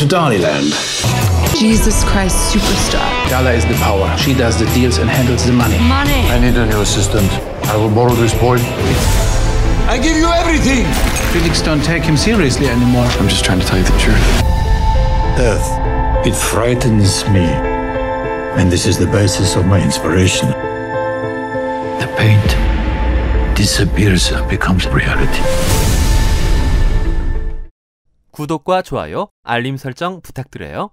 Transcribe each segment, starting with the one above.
to Daliland. Jesus Christ superstar. Dala is the power. She does the deals and handles the money. Money. I need a new assistant. I will borrow this boy. I give you everything. Critics don't take him seriously anymore. I'm just trying to tell you the truth. Death. It frightens me. And this is the basis of my inspiration. The paint disappears and becomes reality. 구독과 좋아요, 알림 설정 부탁드려요.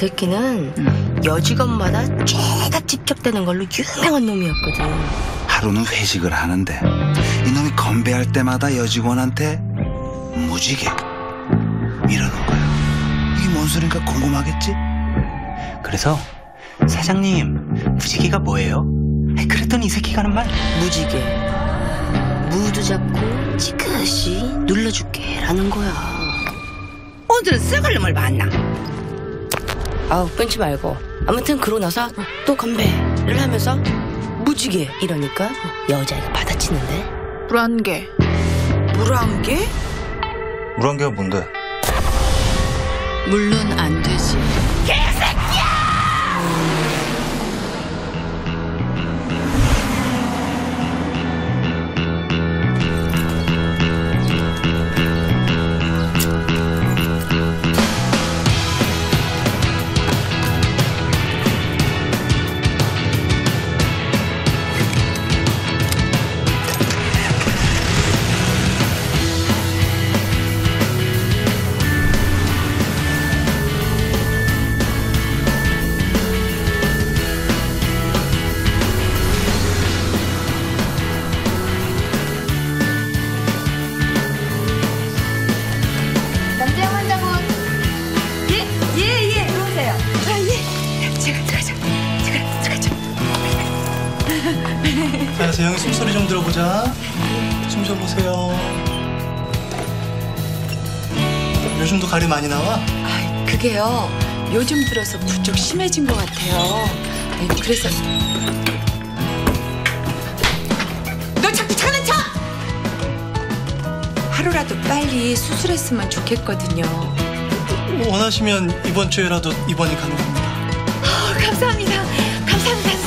새끼는 여직원마다 죄가 집적되는 걸로 유명한 놈이었거든. 하루는 회식을 하는데 이놈이 건배할 때마다 여직원한테 무지개 이러는 거야. 이게 뭔 소린가 궁금하겠지? 그래서 사장님 무지개가 뭐예요? 그랬더니 이 새끼가 하는 말 무지개. 무드 잡고 지그시 눌러줄게 라는 거야. 오늘은 썩을 놈을 만나. 아우 끊지 말고. 아무튼 그러고 나서 또 건배를 하면서 무지개 이러니까 여자애가 받아치는데. 불안개. 불안개? 물안개가 뭔데? 물론 안되 보세요. 요즘도 가리 많이 나와? 아, 그게요. 요즘 들어서 부쩍 심해진 것 같아요. 네, 그래서 너 자꾸 차는 차! 하루라도 빨리 수술했으면 좋겠거든요. 원하시면 이번 주에라도 입원이 가능합니다. 아, 감사합니다. 감사합니다,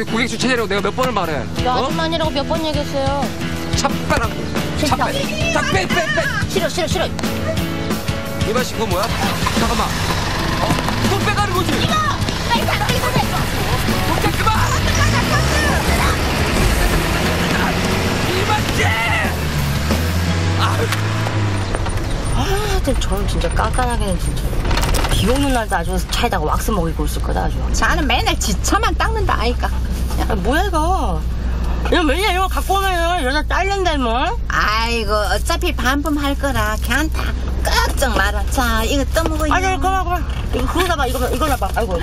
여기 고객 주차자라고 내가 몇 번을 말해. 너 어? 아줌마니라고 몇 번 얘기했어요. 차 싫다. 빼. 차 빼, 빼, 빼. 싫어, 싫어, 싫어. 이발 신거 뭐야? 잠깐만. 어? 돈 빼가는 거지? 이거! 빨리 가, 빨리 가. 동작 그만! 아, 하여튼 저는 진짜 깐깐하게는 진짜. 비 오는 날도 아주 차에다가 왁스 먹이고 있을 거다 아주. 자는 맨날 지차만 닦는다, 아이까. 야, 뭐야 이거? 야, 맨날 이거 갖고 오면 여자 딸린다, 뭐. 아이고 어차피 반품할 거라 괜찮다 걱정 마라 자 이거 떠먹어 아니, 그만, 그만. 이거 그거나 봐, 이거, 이거나 봐. 아이고.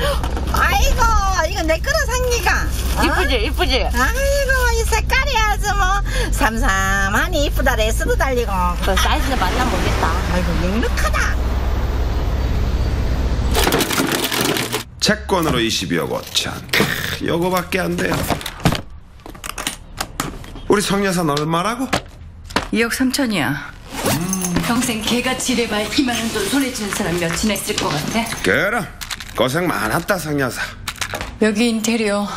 아이고 이거 내 거라 삽니까 어? 이쁘지, 이쁘지? 아이고 이 색깔이 아주 뭐 삼삼하니 이쁘다 레스도 달리고 그 사이즈는 만나보겠다. 아이고 눅눅하다 채권으로 22억 5천. 크, 요거밖에 안 돼요. 우리 성여사는 얼마라고? 2억 3천이야. 평생 개가 지레봐야 이만한 돈 손에 쥐는 사람 몇이나 있을 것 같아? 그럼 고생 많았다 성여사. 여기 인테리어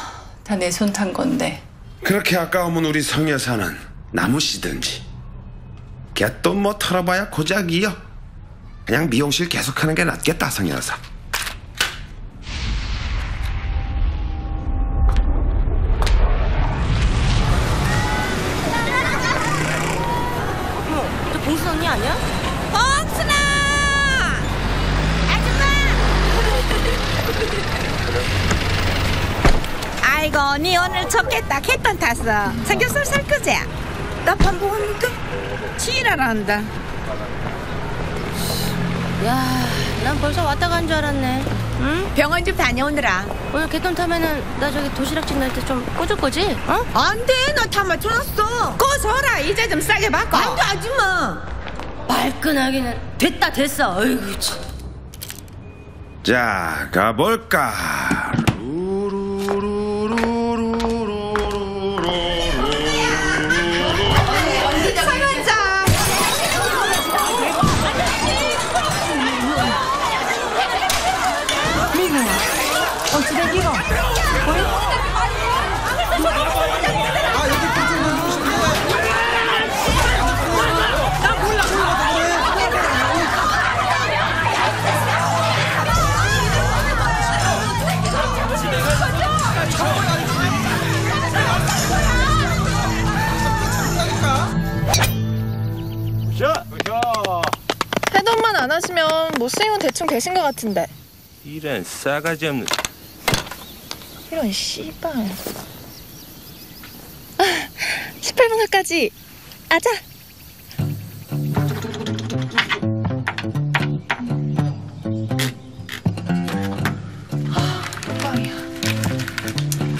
다 내 손 탄 건데. 그렇게 아까우면 우리 성여사는 나무 씨든지 개돈 뭐 털어봐야 고작이요. 그냥 미용실 계속하는 게 낫겠다 성여사. 어머, 저 봉순 언니 아니야? 봉순아 아이고 니 오늘 좋겠다 캣돈 탔어 삼겹살 살 거지? 나 반복하니까 지랄한다 야, 난 벌써 왔다 간 줄 알았네. 응? 병원 좀 다녀오느라 오늘 개돈 타면은 나 저기 도시락집 날때좀 꽂을 거지? 어? 안돼 나 다 맞춰놨어 꺼져라 이제 좀 싸게 바꿔 안돼 아줌마 발끈하기는 됐다 됐어. 어이구 참. 자 가볼까. 하시면 못스윙은 대충 되신 것 같은데. 이런 싸가지 없는 이런 씨발. 18분 후까지 아자. 꽝이야.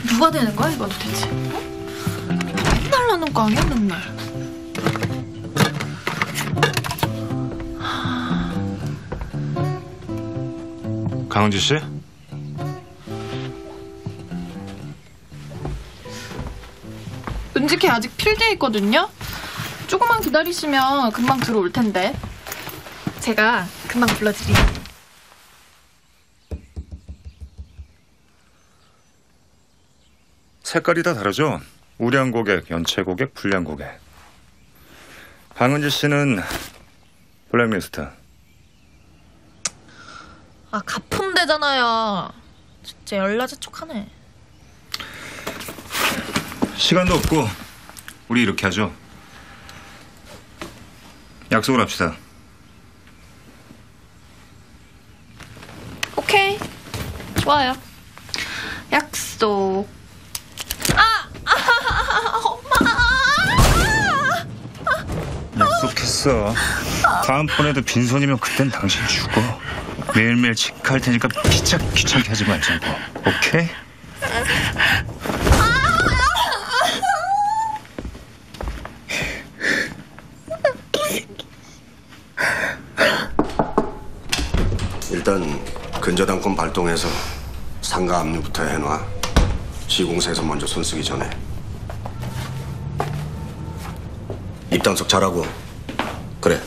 누가 되는 거야 이거 도대체? 어? 맨날 나는 꽝이야 맨날. 강은지 씨? 은직해 아직 필드에 있거든요. 조금만 기다리시면 금방 들어올 텐데. 제가 금방 불러드릴게요. 색깔이 다 다르죠? 우량 고객, 연체 고객, 불량 고객. 강은지 씨는 블랙리스트. 아 가품되잖아요. 진짜 열나자촉하네. 시간도 없고 우리 이렇게 하죠. 약속을 합시다. 오케이. 좋아요. 약속. 아! 아! 엄마! 약속했어. 다음번에도 빈손이면 그땐 당신 죽어. 매일매일 체크할 테니까 귀찮, 귀찮게 하지 말자고. 오케이? 일단 근저당권 발동해서 상가 압류부터 해놔. 시공사에서 먼저 손 쓰기 전에. 입단속 잘하고. 그래.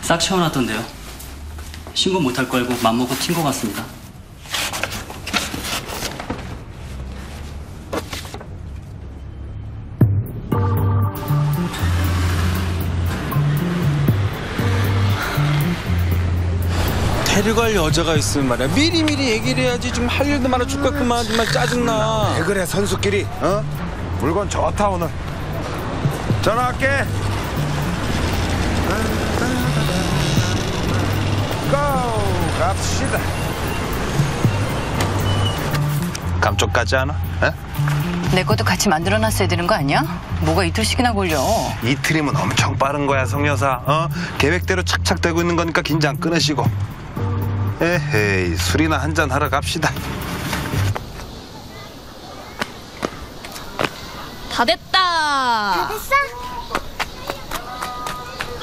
싹 채워놨던데요. 신고 못할 거 알고 맘먹고 튄 것 같습니다. 데려갈 여자가 있으면 말이야. 미리미리 얘기를 해야지. 좀 할 일도 많아 죽겠구만. 정말 짜증나. 왜 그래 선수끼리? 어? 물건 좋다 오늘. 전화할게 갑시다 감쪽 같지 않아? 에? 내 것도 같이 만들어놨어야 되는 거 아니야? 뭐가 이틀씩이나 걸려? 이틀이면 엄청 빠른 거야 성 여사. 어? 계획대로 착착되고 있는 거니까 긴장 끊으시고. 에헤이 술이나 한 잔 하러 갑시다. 다 됐다. 다 됐어?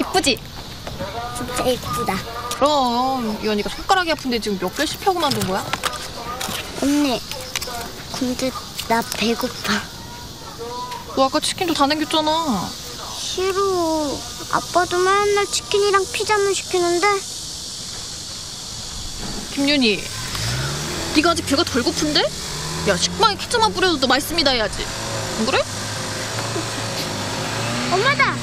이쁘지? 진짜 예쁘다. 그럼 이 언니가 손가락이 아픈데 지금 몇 개씩 펴고 만든 거야? 언니, 근데 나 배고파. 너 아까 치킨도 다 남겼잖아. 싫어. 아빠도 맨날 치킨이랑 피자만 시키는데 김윤희, 네가 아직 배가 덜 고픈데? 야 식빵에 케첩만 뿌려도 너 맛있습니다 해야지. 안 그래? 엄마다.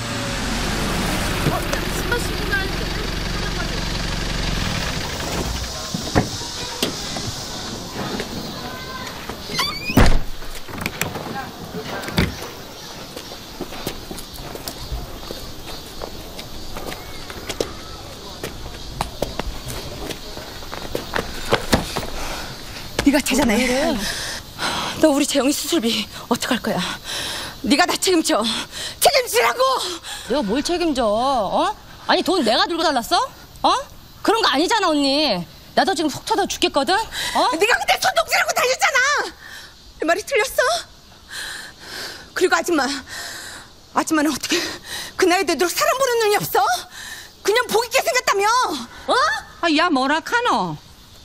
네가 찾아내. 너 우리 재영이 수술비 어떡할 거야? 네가 다 책임져. 책임지라고. 내가 뭘 책임져? 어? 아니 돈 내가 들고 달랐어? 어? 그런 거 아니잖아 언니. 나도 지금 속 터져 죽겠거든. 어? 네가 그때 손동지라고 달렸잖아. 내 말이 틀렸어? 그리고 아줌마, 아줌마는 어떻게 그 나이 되도록 사람 보는 눈이 없어? 그냥 보기 게 생겼다며? 어? 아, 야 뭐라 카노?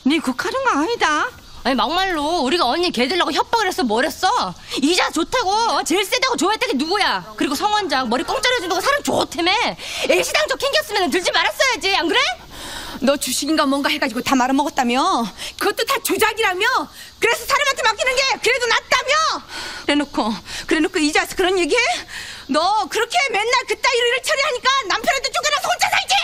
네 그하는 거 아니다. 아니 막말로 우리가 언니 개들라고 협박을 했어 뭘 했어? 이자 좋다고 어? 제일 세다고 좋아했던 게 누구야? 그리고 성원장 머리 공짜로 해준다고 사람 좋다며 애시당초 캥겼으면 들지 말았어야지 안 그래? 너 주식인가 뭔가 해가지고 다 말아먹었다며? 그것도 다 조작이라며? 그래서 사람한테 맡기는 게 그래도 낫다며? 그래놓고 그래놓고 이제 와서 그런 얘기해? 너 그렇게 맨날 그따위로 일 처리하니까 남편한테 쫓겨나서 혼자 살지?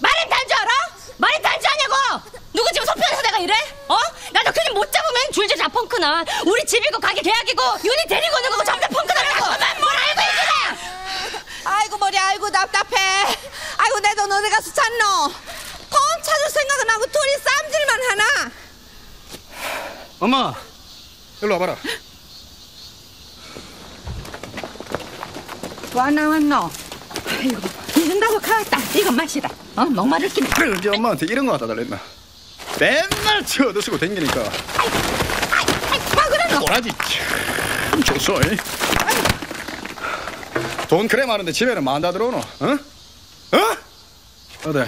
말은 단줄 알아? 말이 단줄 아냐고? 누구 지금 속편해서 내가 이래? 어? 나도 그냥 못 잡으면 줄줄자 펑크나. 우리 집이고 가게 계약이고 윤희 데리고 오는 거고 점점 펑크 나라고. 그만 뭘 알고 있구나! 아이고 머리 아이고 답답해. 아이고 내 돈 어디 가서 찾노? 돈 찾을 생각은 하고 둘이 쌈질만 하나? 엄마, 일로 와봐라. 와 나왔노? 아이고 이른다고 가왔다. 이거 마시라 어? 목마를 끼네 그래, 우리 엄마한테 이런 거 갖다 달랬나? 맨날 치워 드시고 댕기니까. 아 그래 꼬라지 참 좋소. 이. 돈 그래 많은데 집에는 만다 들어오노? 어? 어? 어디?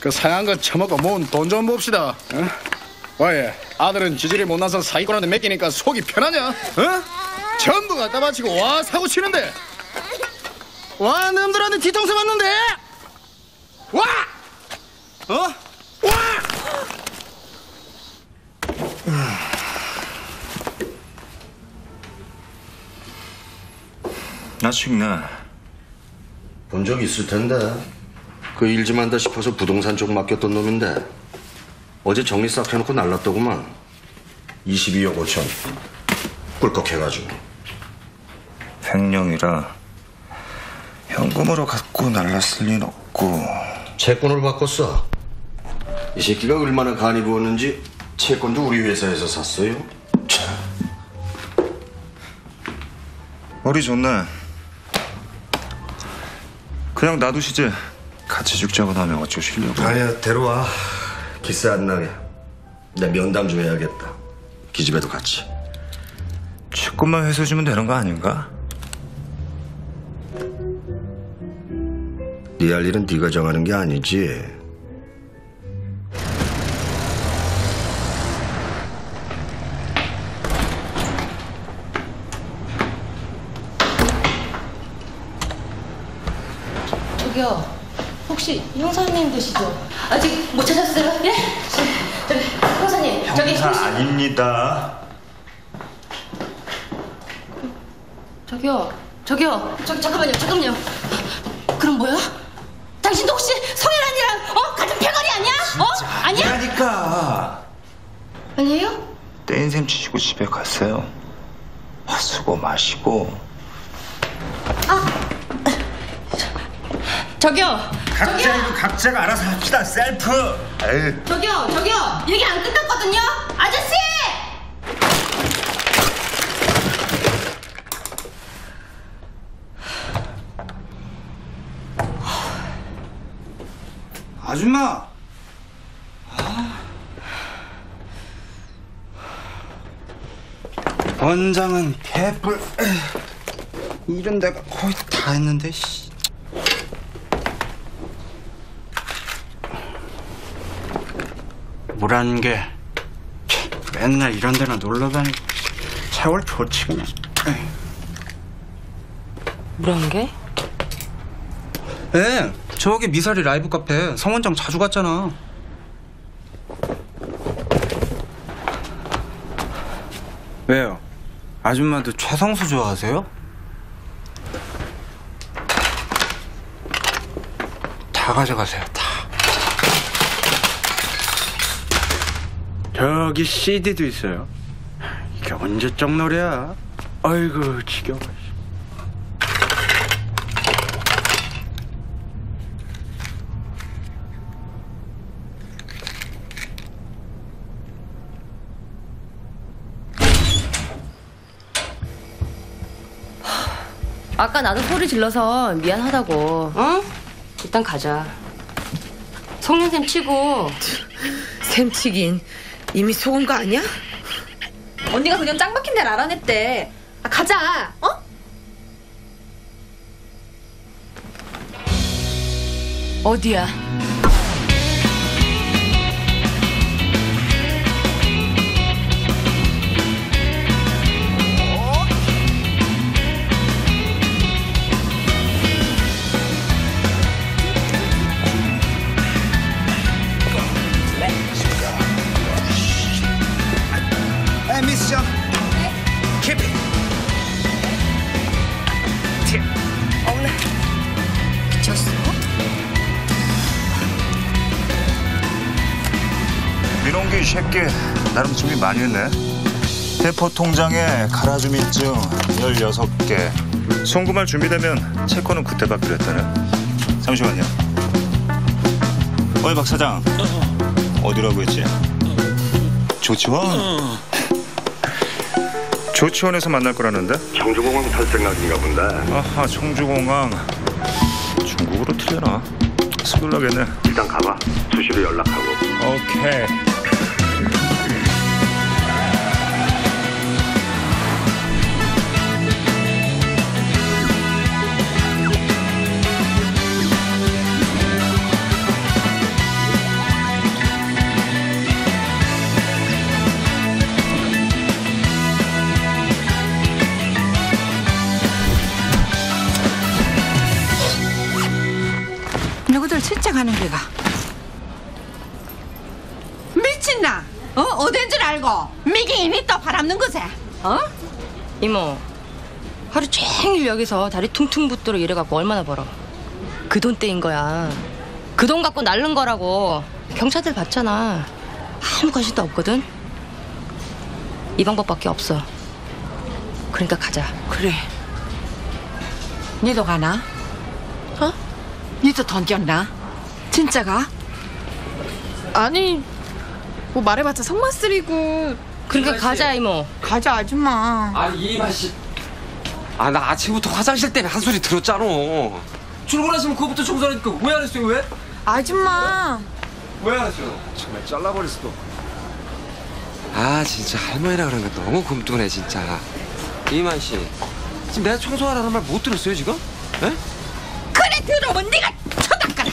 그 사양 거 처먹고 모은 돈 좀 봅시다. 어? 와예 아들은 지질이 못나서 사기꾼한테 맡기니까 속이 편하냐? 어? 전부 갖다 바치고 와 사고 치는데 와 놈들한테 뒤통수 맞는데 와! 어? 나 죽나? 본 적 있을 텐데. 그 일 좀 한다 싶어서 부동산 쪽 맡겼던 놈인데 어제 정리 싹 해놓고 날랐더구만. 22억 5천. 꿀꺽 해가지고. 횡령이라 현금으로 갖고 날랐을 리는 없고 채권을 바꿨어. 이 새끼가 얼마나 간이 부었는지 채권도 우리 회사에서 샀어요. 머리 좋네 그냥 놔두시지 같이 죽자고 하면 어쩌시려고 아야 데려와. 기세 안 나게. 내 면담 좀 해야겠다. 기집애도 같이. 채권만 회수해주면 되는 거 아닌가? 네 할 일은 네가 정하는 게 아니지. 저기요 혹시 형사님 되시죠? 아직 못 찾았어요? 예? 저기 형사님 저기 형사 혹시 아닙니다 저기요 저기요 저기 잠깐만요 잠깐만요 그럼 뭐야? 당신도 혹시 성현아니랑 어? 같은 패거리 아니야? 어? 아니야? 아니까 아니에요? 떼인 셈 치시고 집에 가세요 화수고 마시고 저기요 각자 이거 각자가 알아서 합시다 셀프 에이. 저기요 저기요 얘기 안 끝났거든요 아저씨 아줌마. 원장은 개뿔. 이런 데가 거의 다 했는데 씨. 뭐라는 게 맨날 이런 데나 놀러 다니고 세월 좋지 그냥. 뭐라는 게? 예, 저기 미사리 라이브 카페 성원장 자주 갔잖아. 왜요? 아줌마도 최성수 좋아하세요? 다 가져가세요, 다. 저기 CD도 있어요. 이게 언제적 노래야? 아이고, 지겨워. 아까 나도 소리 질러서 미안하다고. 어? 일단 가자. 송년샘 치고. 샘 치긴 이미 속은 거 아니야? 언니가 그냥 짱 박힌 데를 알아냈대. 아, 가자. 어? 어디야? 새끼 나름 준비 많이 했네. 대포 통장에 가라주민증 16개. 송금할 준비되면 채권은 그때 받기로 했다네. 잠시만요. 어이 박 사장. 어디라고 했지? 조치원? 조치원에서 만날 거라는데? 청주공항 탈 생각인가 본데. 아하 청주공항. 중국으로 틀려나? 서둘러겠네. 일단 가봐. 수시로 연락하고. 오케이. 가는 게가 미친나? 어? 어딘 줄 알고 미기인이 또 바람는 거세 어? 이모. 하루 종일 여기서 다리 퉁퉁 붙도록 일해갖고 얼마나 벌어. 그 돈 떼인 거야. 그 돈 갖고 날른 거라고. 경찰들 봤잖아. 아무 관심도 없거든. 이 방법밖에 없어. 그러니까 가자. 그래 니도 가나? 어? 니도 돈 꼈나? 진짜 가? 아니, 뭐 말해봤자 성만 쓰리고. 그러니까 가자 이모. 가자 아줌마 아니 이마 씨. 아 나 아침부터 화장실 때문에 한 소리 들었잖아. 출근하시면 그거부터 청소하니까 왜 안 했어요 왜? 아줌마 왜 안 했어요? 정말 잘라버릴 수도. 아 진짜 할머니라 그런 거 너무 굼뚱해 진짜. 이만 씨. 지금 내가 청소하라는 말 못 들었어요 지금? 에? 그래 들어본 네가 쳐다까라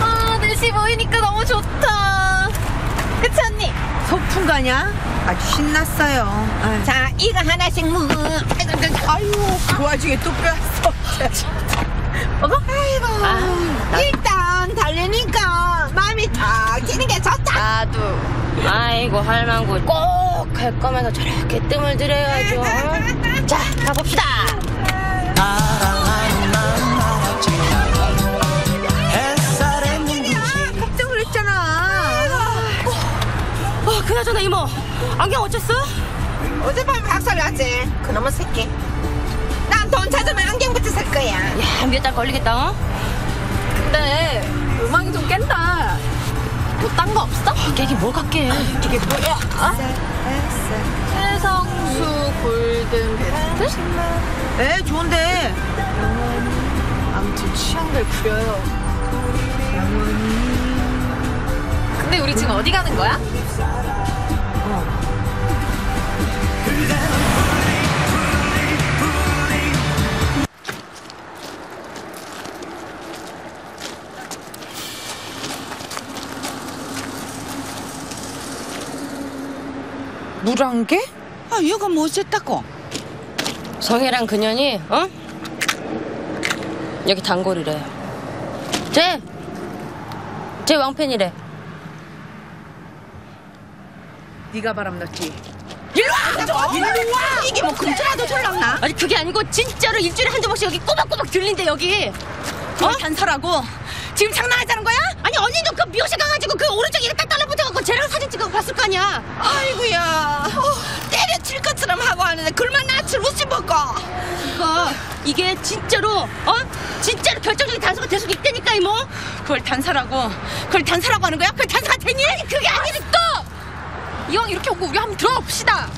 아, 넷이 보이니까 너무 좋다. 그치, 언니? 소풍 가냐? 아주 신났어요 자 이거 하나씩 먹어 아유 그 와중에 또 빼왔어 먹어? 아이고 일단 달리니까 마음이 탁 튀는 게 좋다 나도. 아이고 할망구 꼭 갈 거면서 저렇게 뜸을 들여야죠. 어? 자 가봅시다. 그나저나 이모 안경 어쨌어? 어젯밤에 박살 났지 그놈의 새끼 난 돈 찾으면 안경부터 살 거야 야 몇달 걸리겠다. 어? 근데 음악이 좀 깬다. 뭐 딴 거 없어? 깨기 뭐가 깨? 이게 뭐야? 아? 최성수 골든 베스트? 에 좋은데 아무튼 취향들 구려요. 근데 우리 지금 어디 가는 거야? 물안개? 아 얘가 뭐 어쨌다고? 성혜랑 그년이 어? 여기 단골이래. 쟤, 쟤 왕팬이래. 네가 바람났지 일로 와! 일로 와! 이게 뭐 금전라도 철랑나? 아니 그게 아니고 진짜로 일주일에 한두 번씩 여기 꼬박꼬박 들린대 여기. 어? 단서라고? 지금 장난하자는 거야? 아니 언니도 그 미용실 가가지고 그 오른쪽 이렇게 딱 달라붙어갖고 쟤랑 사진 찍어 봤을 거 아니야. 아이고야 어, 때려칠 것처럼 하고 하는데 글만 낯을 웃지 먹고 그거 이게 진짜로 어? 진짜로 결정적인 단서가 될수 있다니까 이모. 그걸 단서라고 그걸 단서라고 하는 거야? 그걸 단서가 되니? 아니 그게 아니라 또 이왕 이렇게 오고 우리 한번 들어가 봅시다.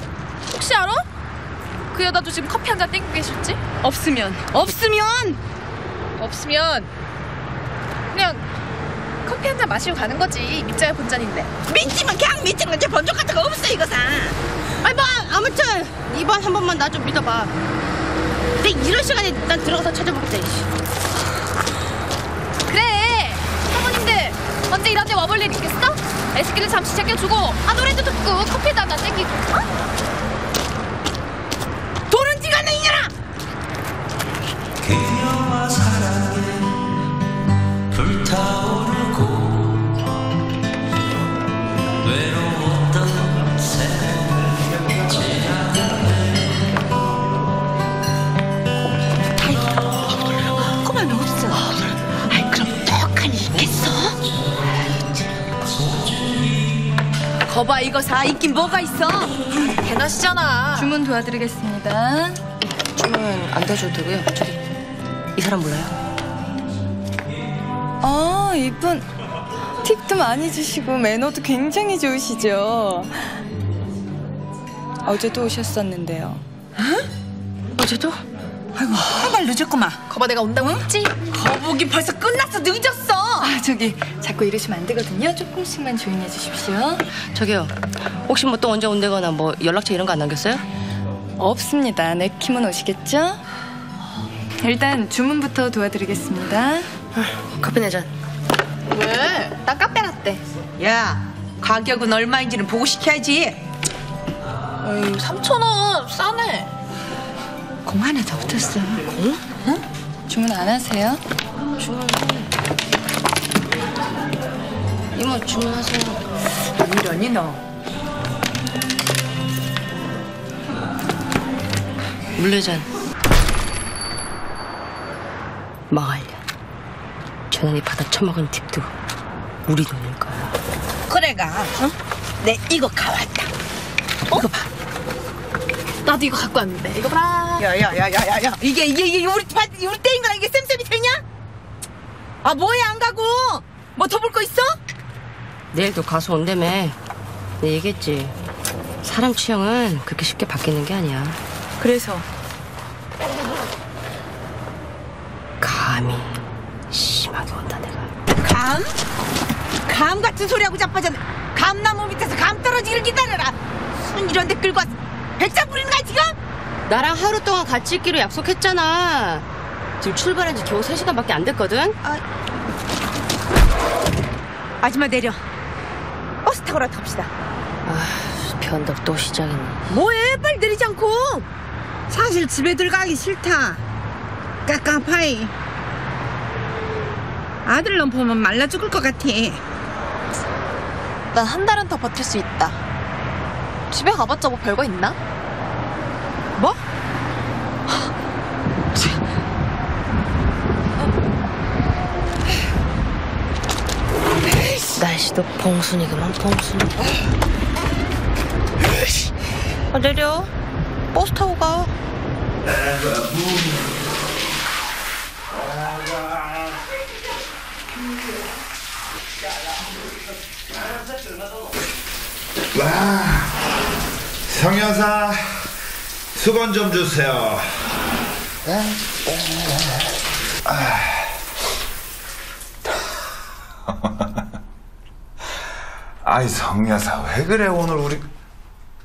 혹시 알아? 그 여자도 지금 커피 한 잔 땡기고 계실지? 없으면 없으면 없으면 그냥 커피 한 잔 마시고 가는 거지. 밑자야 본전인데. 믿지만 그냥 믿지만 이제 번쩍 같은 거 없어 이거사 아니 뭐 아무튼 이번 한 번만 나 좀 믿어봐. 근데 이런 시간에 난 들어가서 찾아볼게. 그래. 사모님들 언제 이런 데 와볼 일 있겠어? 애스키를 잠시 챙겨주고 아 노래도 듣고 커피도 한잔 땡기고. 어? 돈은 네가 내 이년아 그녀와 사랑에 불타오르 거봐 이거 사 있긴 뭐가 있어 대낮이잖아. 주문 도와드리겠습니다. 주문 안 도와줘도 되고요. 저기 이 사람 몰라요? 아, 이분 팁도 많이 주시고 매너도 굉장히 좋으시죠. 어제도 오셨었는데요. 어제도? 아이고 한발 늦었구만 거봐 내가 온다고 했지? 거북이 벌써 끝났어 늦었어 아, 저기 자꾸 이러시면 안 되거든요. 조금씩만 조용히 해주십시오. 저기요. 혹시 뭐 또 언제 온다거나 뭐 연락처 이런 거 안 남겼어요? 없습니다. 내키면 오시겠죠? 일단 주문부터 도와드리겠습니다. 커피 네 잔. 왜? 나 카페 라떼. 야 가격은 얼마인지는 보고 시켜야지 에이 3천 원 싸네. 공 하나 더 붙었어. 공? 응? 주문 안 하세요? 주문. 이모 주문하세요. 이러니 너 물레잔. 망할려. 저놈이 받아 처먹은 팁도 우리 돈일 거야. 그래가 어? 내 이거 가왔다 이거 봐 나도 이거 갖고 왔는데. 이거 봐라. 야야야야야야 이게 이게 이게 우리 바, 우리 떼인 거랑 이게 쌤쌤이 되냐? 아 뭐해 안 가고 뭐 더 볼 거 있어? 내일도 가서 온다며. 내 얘기했지. 사람 취향은 그렇게 쉽게 바뀌는 게 아니야. 그래서 감이 심하게 온다 내가. 감? 감 같은 소리하고 자빠졌네 감나무 밑에서 감 떨어지길 기다려라 순 이런 데 끌고 와서 백장 부리는 거야 지금? 나랑 하루 동안 같이 있기로 약속했잖아. 지금 출발한 지 겨우 3시간밖에 안 됐거든? 아줌마 내려 버스 타고 라도 갑시다 아, 변덕 또 시작이네. 뭐해 빨리 내리지 않고 사실 집에 들어가기 싫다 깝깝하이 아들 놈 보면 말라 죽을 것 같아 난 한 달은 더 버틸 수 있다. 집에 가봤자 뭐 별거 있나? 뭐? 날씨도 봉순이구만 봉순이. 아, 내려. 버스 타고 가. 성여사 수건 좀 주세요. 아이 성 여사 왜 그래 오늘 우리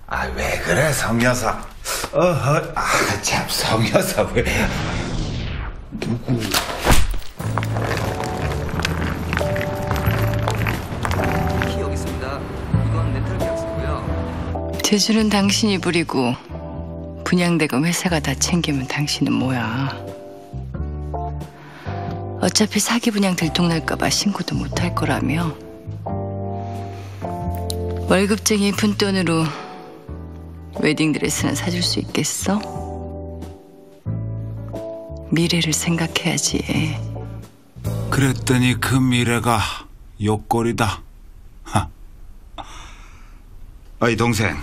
아 왜 그래 성 여사? 어허 아참 성 여사 왜? 누구 재주는 당신이 부리고 분양대금 회사가 다 챙기면 당신은 뭐야? 어차피 사기 분양 들통날까봐 신고도 못할 거라며. 월급쟁이 푼돈으로 웨딩드레스는 사줄 수 있겠어? 미래를 생각해야지. 그랬더니 그 미래가 욕거리다. 하. 어이 동생,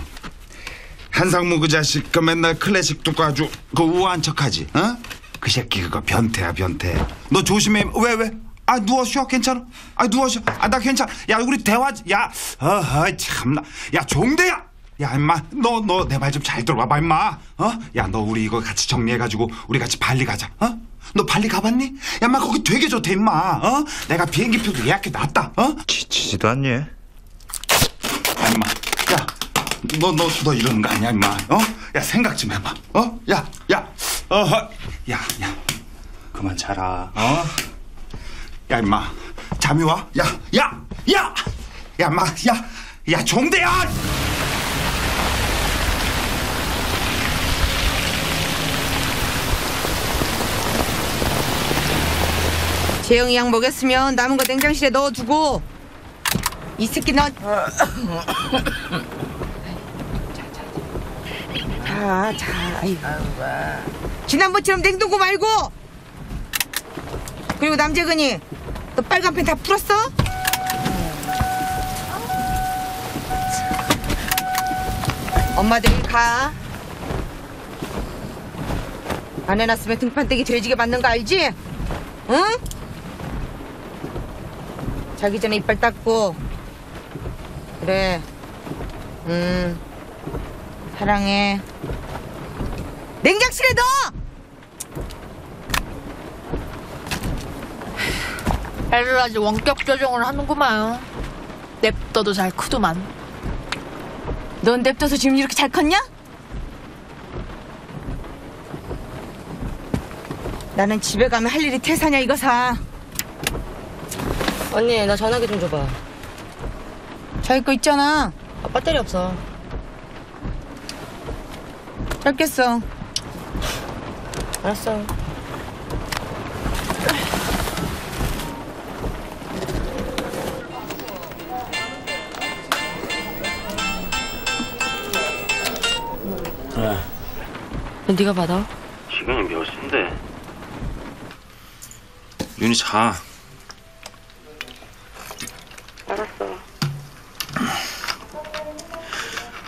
한상무 그 자식 그 맨날 클래식 듣고 아주 그 우아한 척하지, 어? 그 새끼 그거 변태야 변태. 너 조심해. 왜 왜? 아 누워 쉬어 괜찮아? 아 누워 쉬어. 아 나 괜찮아. 야 우리 대화. 야, 어허 참나. 야 종대야. 야 임마 너 너 내 말 좀 잘 들어봐봐 임마. 어? 야 너 우리 이거 같이 정리해가지고 우리 같이 발리 가자. 어? 너 발리 가봤니? 야 임마 거기 되게 좋대 임마. 어? 내가 비행기표도 예약해 놨다. 어? 지지도 않니? 아 임마. 야. 너 너 너 이러는 거 아니야 임마. 어? 야 생각 좀 해봐. 어? 야 야. 어허. 야 야. 그만 자라. 어? 야 임마. 잠이 와? 야 야. 야. 야 임마. 야. 야 종대야. 재영이 약 먹였으면 남은 거 냉장실에 넣어두고 이 새끼 너 자, 자, 아이고. 지난번처럼 냉동고 말고 그리고 남재근이 너 빨간 펜 다 풀었어? 엄마들이 가. 안 해놨으면 등판대기 돼지게 맞는 거 알지? 응? 자기 전에 이빨 닦고 그래 음 사랑해 냉장실에 넣어 애를 아주 원격 조정을 하는구만. 냅둬도 잘 크더만. 넌 냅둬서 지금 이렇게 잘 컸냐? 나는 집에 가면 할 일이 태사냐 이거 사 언니 나 전화기 좀 줘봐. 자기 거 있잖아 아, 배터리 없어. 짧겠어 알았어. 왜? 네가 받아. 시간이 몇 시인데? 윤이 자. 알았어.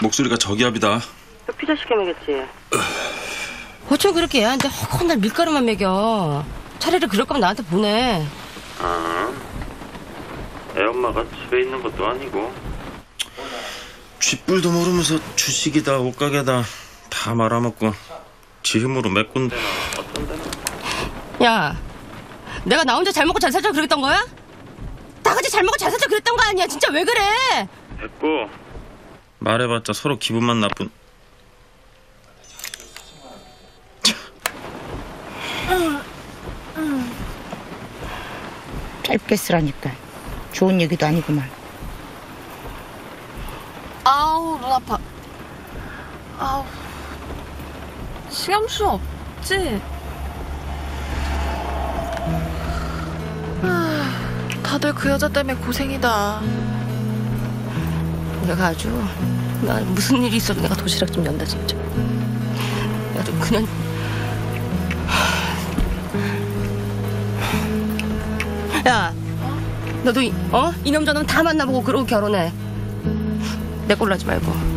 목소리가 저기압이다. 너 피자 시켜 먹였지? 어쩜 그렇게 애한테 허건날 밀가루만 먹여. 차라리 그럴 거면 나한테 보내. 아, 애 엄마가 집에 있는 것도 아니고. 쥐뿔도 모르면서 주식이다 옷가게다 다 말아먹고 지 힘으로 메꾼데 야, 내가 나 혼자 잘 먹고 잘 살자 그랬던 거야? 다 같이 잘 먹고 잘 살자 그랬던 거 아니야? 진짜 왜 그래? 됐고 말해봤자 서로 기분만 나쁜 짧게 쓰라니까 좋은 얘기도 아니구만 아우 눈 아파. 아우 시험수 없지? 아, 다들 그 여자 때문에 고생이다. 내가 아주 나 무슨 일이 있어도 내가 도시락 좀 연다 진짜. 좀 그냥 야, 너도 이, 어 이놈 저놈 다 만나보고 그러고 결혼해. 내 꼴로 하지 말고.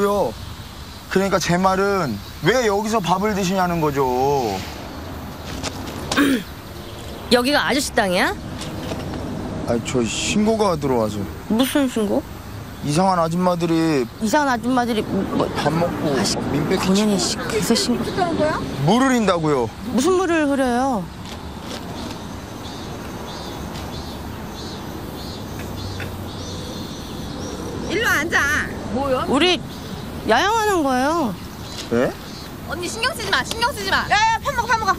됐고요. 그러니까 제 말은 왜 여기서 밥을 드시냐는 거죠. 여기가 아저씨 땅이야? 아니 저 신고가 들어와서 무슨 신고? 이상한 아줌마들이 이상한 아줌마들이 뭐 밥 먹고 민폐 본인이 씨 그새 신고 물을 인다고요. 무슨 물을 흐려요? 일로 앉아. 뭐야? 우리 야영하는 거예요. 네? 언니 신경 쓰지 마. 신경 쓰지 마. 야야 밥 먹어 밥 먹어.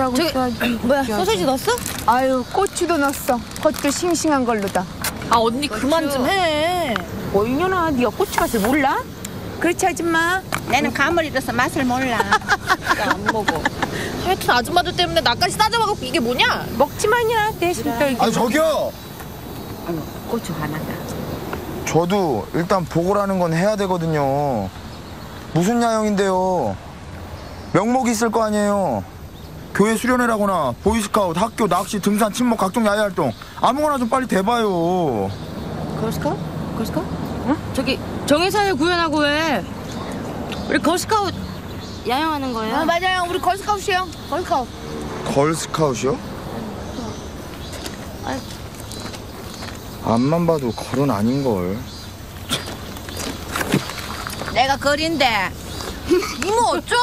하고 저기. 뭐야, 소세지 넣었어? 아유, 고추도 넣었어. 그것도 싱싱한 걸로다. 아 언니 그만 좀 해. 뭐 이년아, 네가 고추 맛을 몰라? 그렇지 아줌마. 나는 가물이라서 맛을 몰라. 안 먹어. 하여튼 아줌마들 때문에 나까지 싸잡아갖고 이게 뭐냐? 먹지만이야 대신 또 이게. 아 저기요. 고추 하나다. 저도 일단 보고라는 건 해야 되거든요. 무슨 야영인데요? 명목이 있을 거 아니에요. 교회 수련회라거나 보이스카우트, 학교 낚시, 등산, 친목 각종 야외 활동 아무거나 좀 빨리 대봐요. 걸스카우? 걸스카우? 어? 저기 정의사회 구현하고 왜? 우리 걸스카우 야영하는 거예요? 아 맞아요. 우리 걸스카우트요. 걸스카우트. 걸스카웃이요? 앞만 봐도 걸은 아닌걸. 내가 걸인데. 이모 어쩌?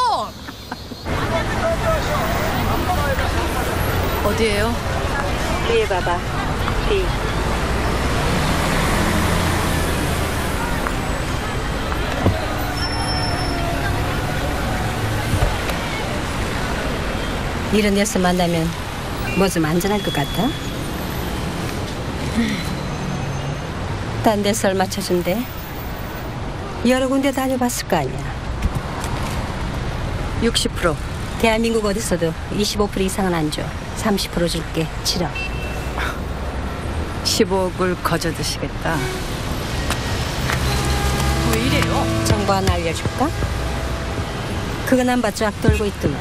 어디에요? 뒤에 봐봐. 뒤. 이런 데서 만나면 뭐 좀 안전할 것 같아? 딴 데서 얼마 쳐준대? 여러 군데 다녀봤을 거 아니야 60% 대한민국 어디서도 25% 이상은 안 줘. 30% 줄게. 7억 15억을 거저 드시겠다. 왜 이래요? 정보 하나 알려줄까? 그건 안 받죠. 악 돌고 있더만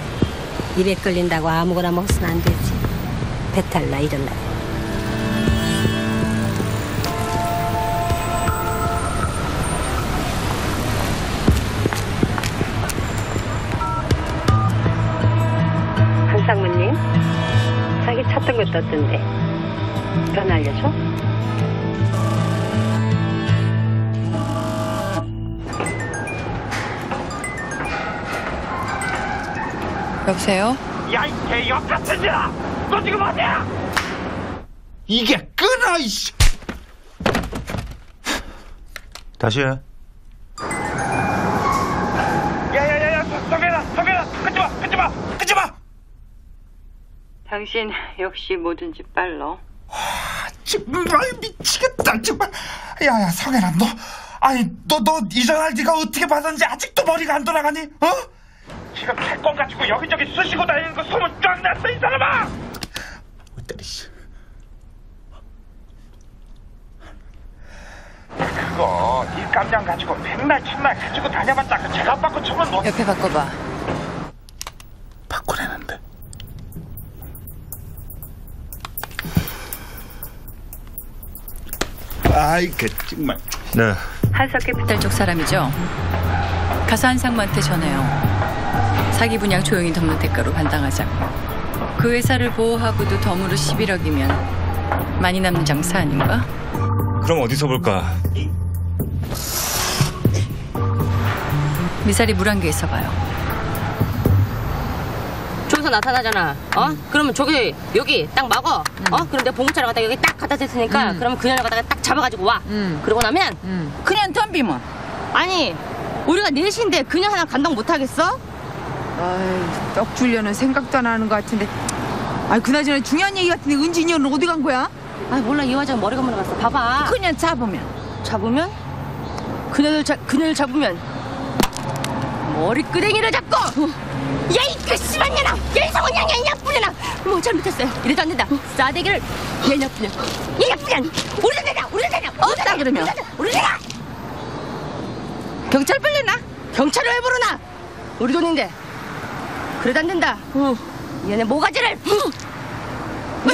입에 끌린다고 아무거나 먹어서는 안 되지 배탈 나 이런 날 어떤데 그건 알려줘? 여보세요? 야, 이 개역 같은 년아! 너 지금 어디야? 이게 끊어 이씨. 다시 해. 야야야야, 성현아, 성현아, 끊지 마, 끊지 마, 끊지 마! 당신 역시 뭐든지 빨러 정말 미치겠다 정말. 야야 성현아 너 아니 너 너 이전할 네가 어떻게 받았는지 아직도 머리가 안 돌아가니? 어? 지금 채권 가지고 여기저기 쑤시고 다니는 거 소문 쫙 났어, 이 사람아! 그거 일감장 가지고 맨날 첫날 가지고 다녀봤자 그 제가 받고 처면 뭐 옆에 바꿔봐. 바꾸라는데. 아이 그 정말. 네. 한석캐피탈 쪽 사람이죠? 가서 한상무한테 전해요. 사기 분양 조용히 덮는 대가로 반당하자고. 그 회사를 보호하고도 덤으로 11억이면 많이 남는 장사 아닌가? 그럼 어디서 볼까? 미사리 물안개에서 봐요. 저기서 나타나잖아. 어? 그러면 저기 여기 딱 막어. 어? 그럼 내가 봉차를 갖다 여기 딱 갖다 댈 테니까 음. 그러면 그녀를 갖다가 딱 잡아가지고 와. 그러고 나면 그냥 덤비면. 아니 우리가 넷인데 그녀 하나 감당 못하겠어? 아이, 떡 줄려는 생각도 안 하는 것 같은데. 아이, 그나저나 중요한 얘기 같은데 은진이 형은 어디 간 거야? 아 몰라 이 화장 머리가 물어갔어. 봐봐. 그냥 잡으면. 잡으면 그녀를 잡 그녀를 잡으면 머리끄댕이를 잡고 야이 그 씨발 년아! 야이 성원 양 야 이 나쁜 년아! 뭐 잘못했어요? 이래도 안 된다. 싸대기를 야이 년 야이 년 우리도 된다 우리도 된다 없다 그러면. 우리 된다 경찰 불려나? 경찰을 왜 부르나? 우리 돈인데. 그래도 안 된다. 얘네 모가지를. 네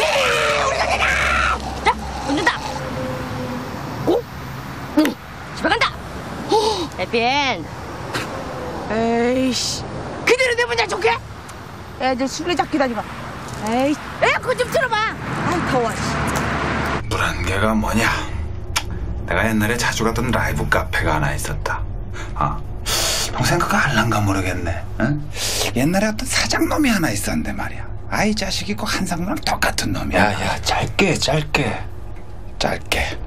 우리도 된다 자 웃는다. 오 응. 집에 간다. 해피엔 에이씨 그대로 잘 좋게 애들 술래잡기 다니고 에이 에어컨 좀 틀어봐 아이 더워 씨. 불안개가 뭐냐? 내가 옛날에 자주 갔던 라이브 카페가 하나 있었다. 아, 동생 그거 알란가 모르겠네. 응? 옛날에 어떤 사장놈이 하나 있었는데 말이야. 아이 자식이 꼭 한상무랑 똑같은 놈이야. 야야 짧게 짧게 짧게.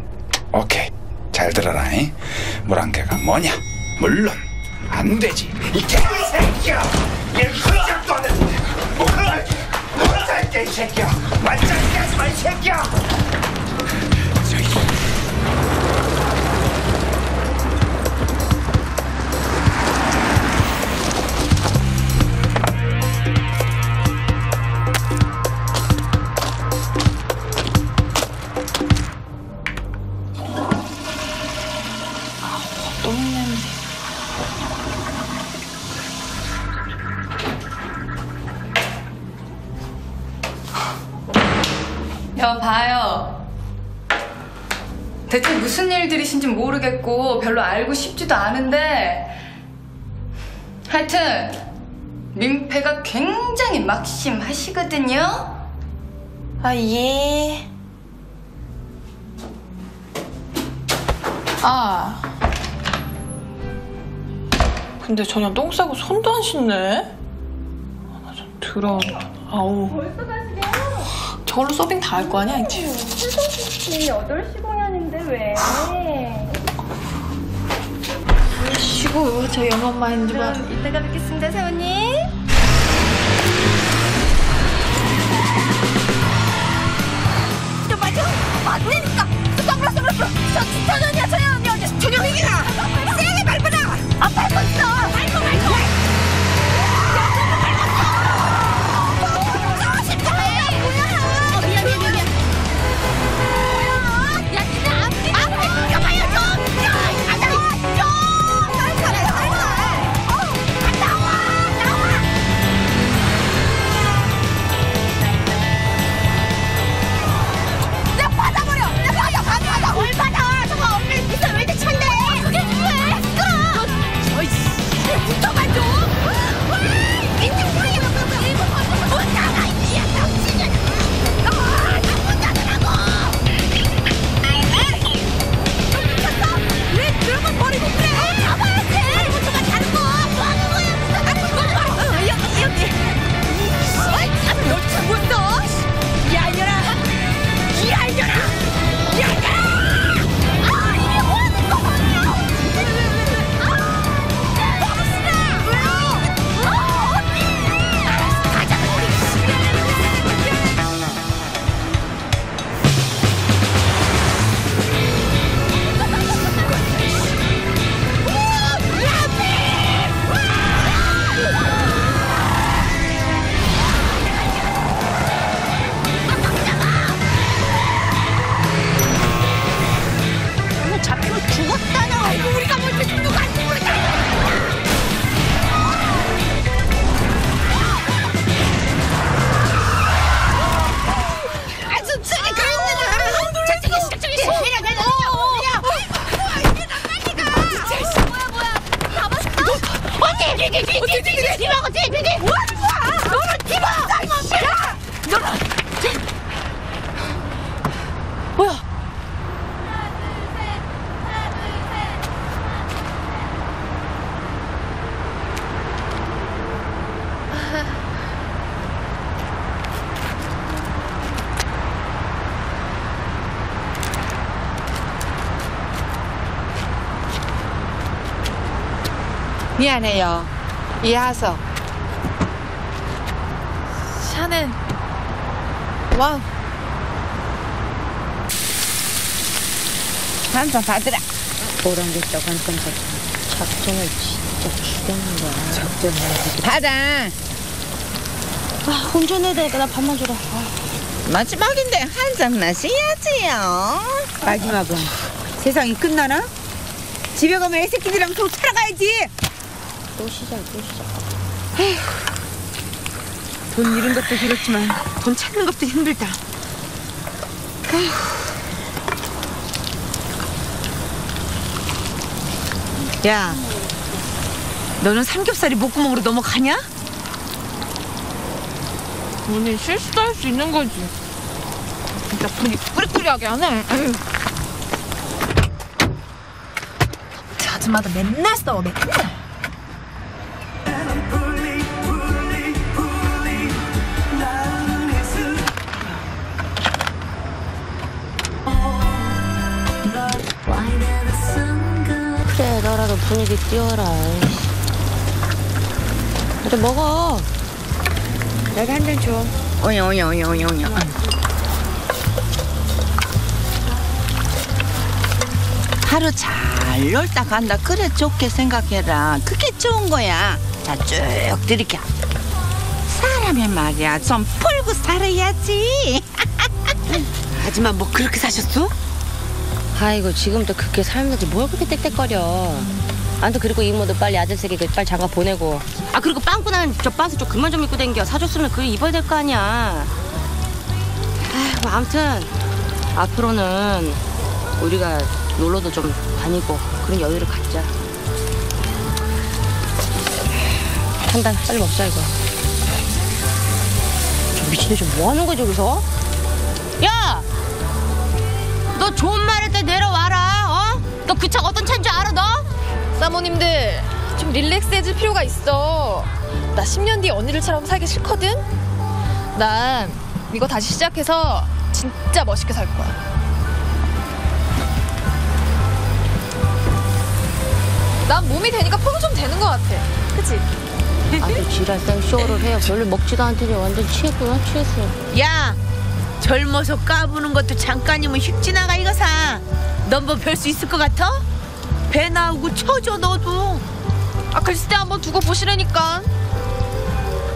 오케이 잘 들어라. 잉? 물안개가 뭐냐? 물론 안 되지. 이 개새끼야. 얘 그짝도 안 했는데 뭘 알지? 뭘 알게 이 새끼야. 완전 깨지마 이 새끼야. 대체 무슨 일들이신지 모르겠고 별로 알고 싶지도 않은데 하여튼 민폐가 굉장히 막심하시거든요. 아, 예. 아. 근데 전혀 똥 싸고 손도 안 씻네? 아, 나 좀 더러운. 아우. 벌써 가시게요? 저걸로 서빙 다 할 거 아니야, 이제. 씨 8시 공연인데 왜? 쉬고, 저 영업 마인드만. 그럼 이따가 뵙겠습니다, 사모님. 좀 맞아 맞으니까 선글라스 저 천연이야 천연 언니 천연이야 미안해요 이하석 샤넬. 와우. 한잔 받으라 보람겠다고 한 건데 작정을 치 받아. 아, 운전해야 되니까 나 밥만 줘라. 마지막인데 한 잔 마셔야지요. 마지막은 세상이 끝나나? 집에 가면 애새끼들이랑 또 살아가야지. 또 시작, 또 시작. 돈 잃은 것도 그렇지만 돈 찾는 것도 힘들다. 야, 너는 삼겹살이 목구멍으로 넘어가냐? 언니 실수도 할수 있는 거지. 진짜 분위 꾸리꾸리하게 하네. 아유. 아줌마도 맨날 싸워 맨날. 분위기 띄워라. 이제 먹어. 내가 한잔 줘. 오냐 오냐 오냐 오냐 오냐. 하루 잘 놀다 간다. 그래 좋게 생각해라. 그게 좋은 거야. 자쭉 들이켜. 사람이 말이야 좀 풀고 살아야지. 하지만 뭐 그렇게 사셨어? 아이고, 지금도 그렇게 살면서 뭘 그렇게 땡땡거려. 안도 그리고 이모도 빨리 아들 새끼 그 빨리 장가 보내고. 아, 그리고 빵꾸난 저 빤스 좀 그만 좀 입고 댕겨. 사줬으면 그거 입어야 될 거 아니야. 아이고, 아무튼 앞으로는 우리가 놀러도 좀 다니고 그런 여유를 갖자. 한단 빨리 먹자 이거. 저 미친애 좀 뭐 하는 거야 저기서? 야! 너 좋은 말 할 때 내려와라, 어? 너 그 차 어떤 차인 줄 알아, 너? 사모님들 좀 릴렉스해질 필요가 있어. 나 10년 뒤에 언니를 처럼 살기 싫거든. 난 이거 다시 시작해서 진짜 멋있게 살 거야. 난 몸이 되니까 폼좀 되는 것 같아. 그치? 아주 지랄생 쇼를 해요. 별로 먹지도 않더니 완전 취했구나, 취했어. 야, 젊어서 까부는 것도 잠깐이면 휙 지나가 이거 사. 넌 뭐 별 수 있을 것 같아? 배 나오고 쳐줘 너도. 아 글쎄 한번 두고 보시라니까.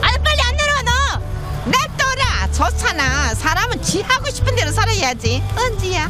아니 빨리 안 내려와 너. 냅둬라. 좋잖아. 사람은 지 하고 싶은 대로 살아야지. 언지야.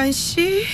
叹息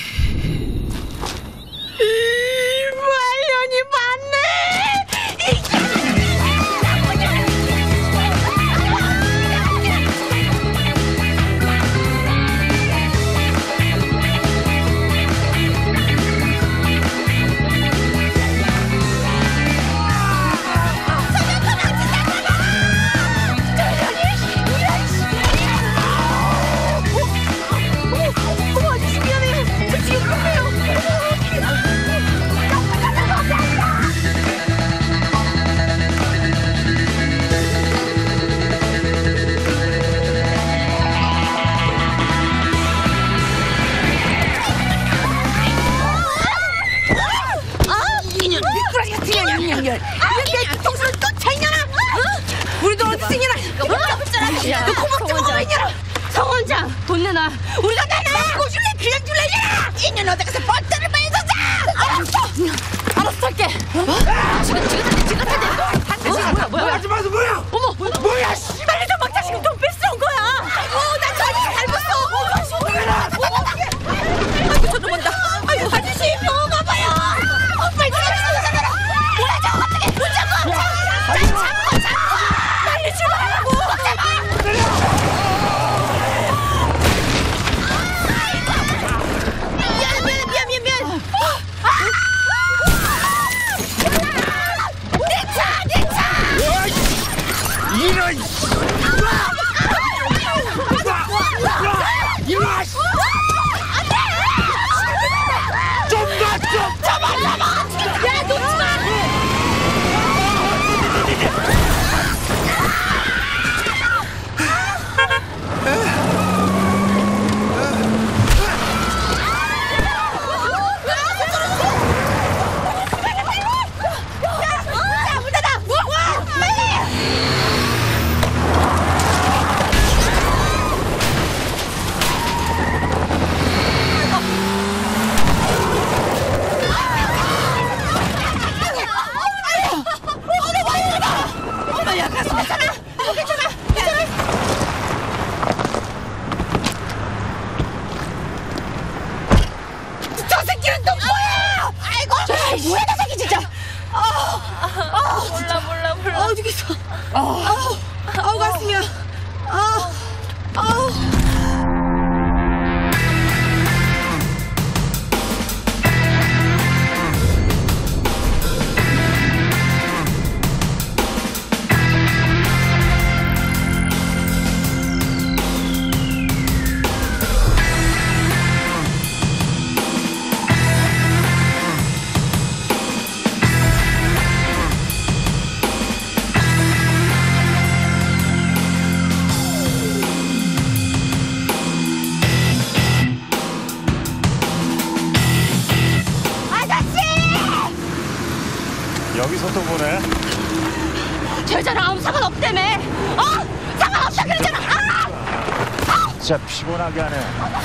시원하게 하네. 아, 나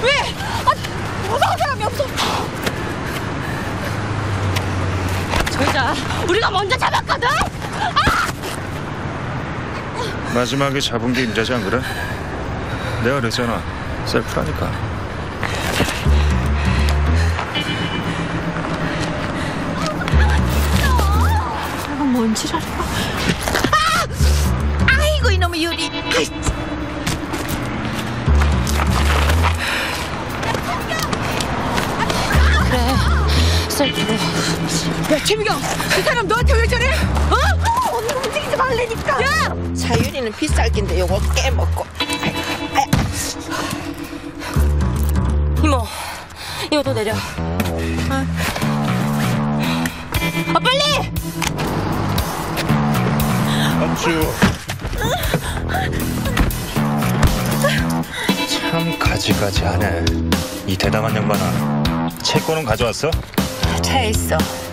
왜? 아, 무서운 사람이 없어. 저 여자, 우리가 먼저 잡았거든? 아! 마지막에 잡은 게 임자지, 안 그래? 내가 그랬잖아. 셀프라니까. 뭔지 알아? 아! 아이고 이놈의 유리! 아이. 야 최미경, 그 사람 너한테 왜 저래? 어? 언니 움직이지 말래니까. 야! 자유리는 비쌀긴데 요거 깨먹고. 이모, 이거도 내려. 아, 아 빨리! 안주. 참 가지가지하네. 이 대담한 양반아. 채권은 가져왔어? 차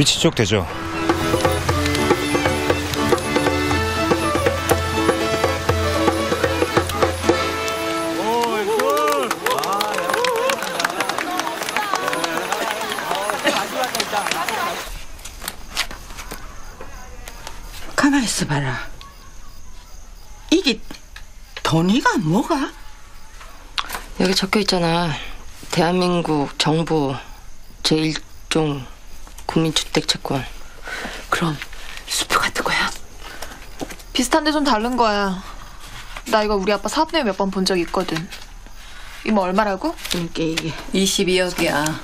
위치 쪽 되죠? 가만히 있어봐라. 이게 돈이가 뭐가? 여기 적혀 있잖아. 대한민국 정부 제1종 국민주택 채권. 그럼 수표 같은 거야? 비슷한데 좀 다른 거야. 나 이거 우리 아빠 사업 내용 몇번 본 적 있거든. 이모 얼마라고? 이게 이게 22억이야.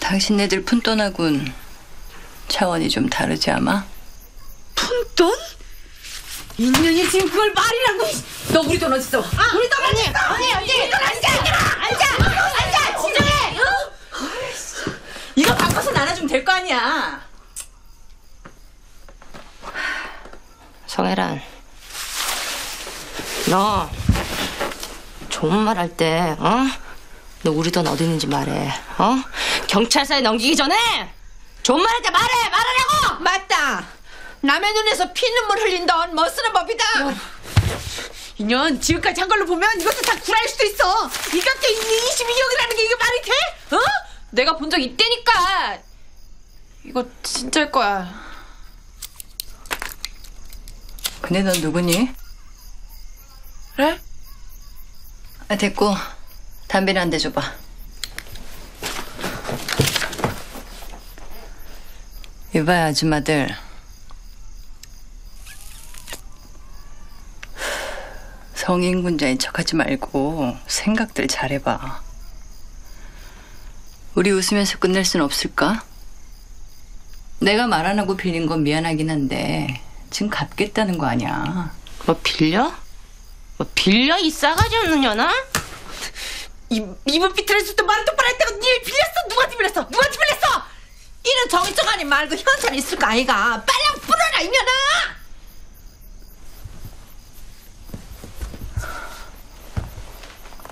당신네들 푼돈하군 차원이 좀 다르지 아마? 푼돈? 인연이 지금 그걸 말이라고. 너 우리 돈 어딨어? 아, 우리 돈 언니 언니 언니 앉아 앉아 바꿔서 나눠주면 될 거 아니야. 성혜란, 너 좋은 말 할 때, 어? 너 우리 돈 어디 있는지 말해, 어? 경찰서에 넘기기 전에 좋은 말 할 때 말해, 말하라고! 맞다. 남의 눈에서 피눈물 흘린 돈못 쓰는 법이다. 인연 지금까지 한 걸로 보면 이것도 다 구라일 수도 있어. 이것도 22억이라는 게 이게 말이 돼? 어? 내가 본 적 있다니까. 이거 진짜일 거야. 근데 넌 누구니? 그래? 아, 됐고 담배를 한대 줘봐. 이봐요 아줌마들. 성인군자인 척하지 말고 생각들 잘해봐. 우리 웃으면서 끝낼 순 없을까? 내가 말 안 하고 빌린 건 미안하긴 한데 지금 갚겠다는 거 아니야. 뭐 빌려? 뭐 빌려 이 싸가지 없는 년아? 이, 이분 삐뚤어질 때 말을 똑바로 할 때가 니 빌렸어? 누구한테 빌렸어? 누구한테 빌렸어? 이런 정의적 아니 말고 현찰 있을 거 아이가 빨랑 풀어라 이 년아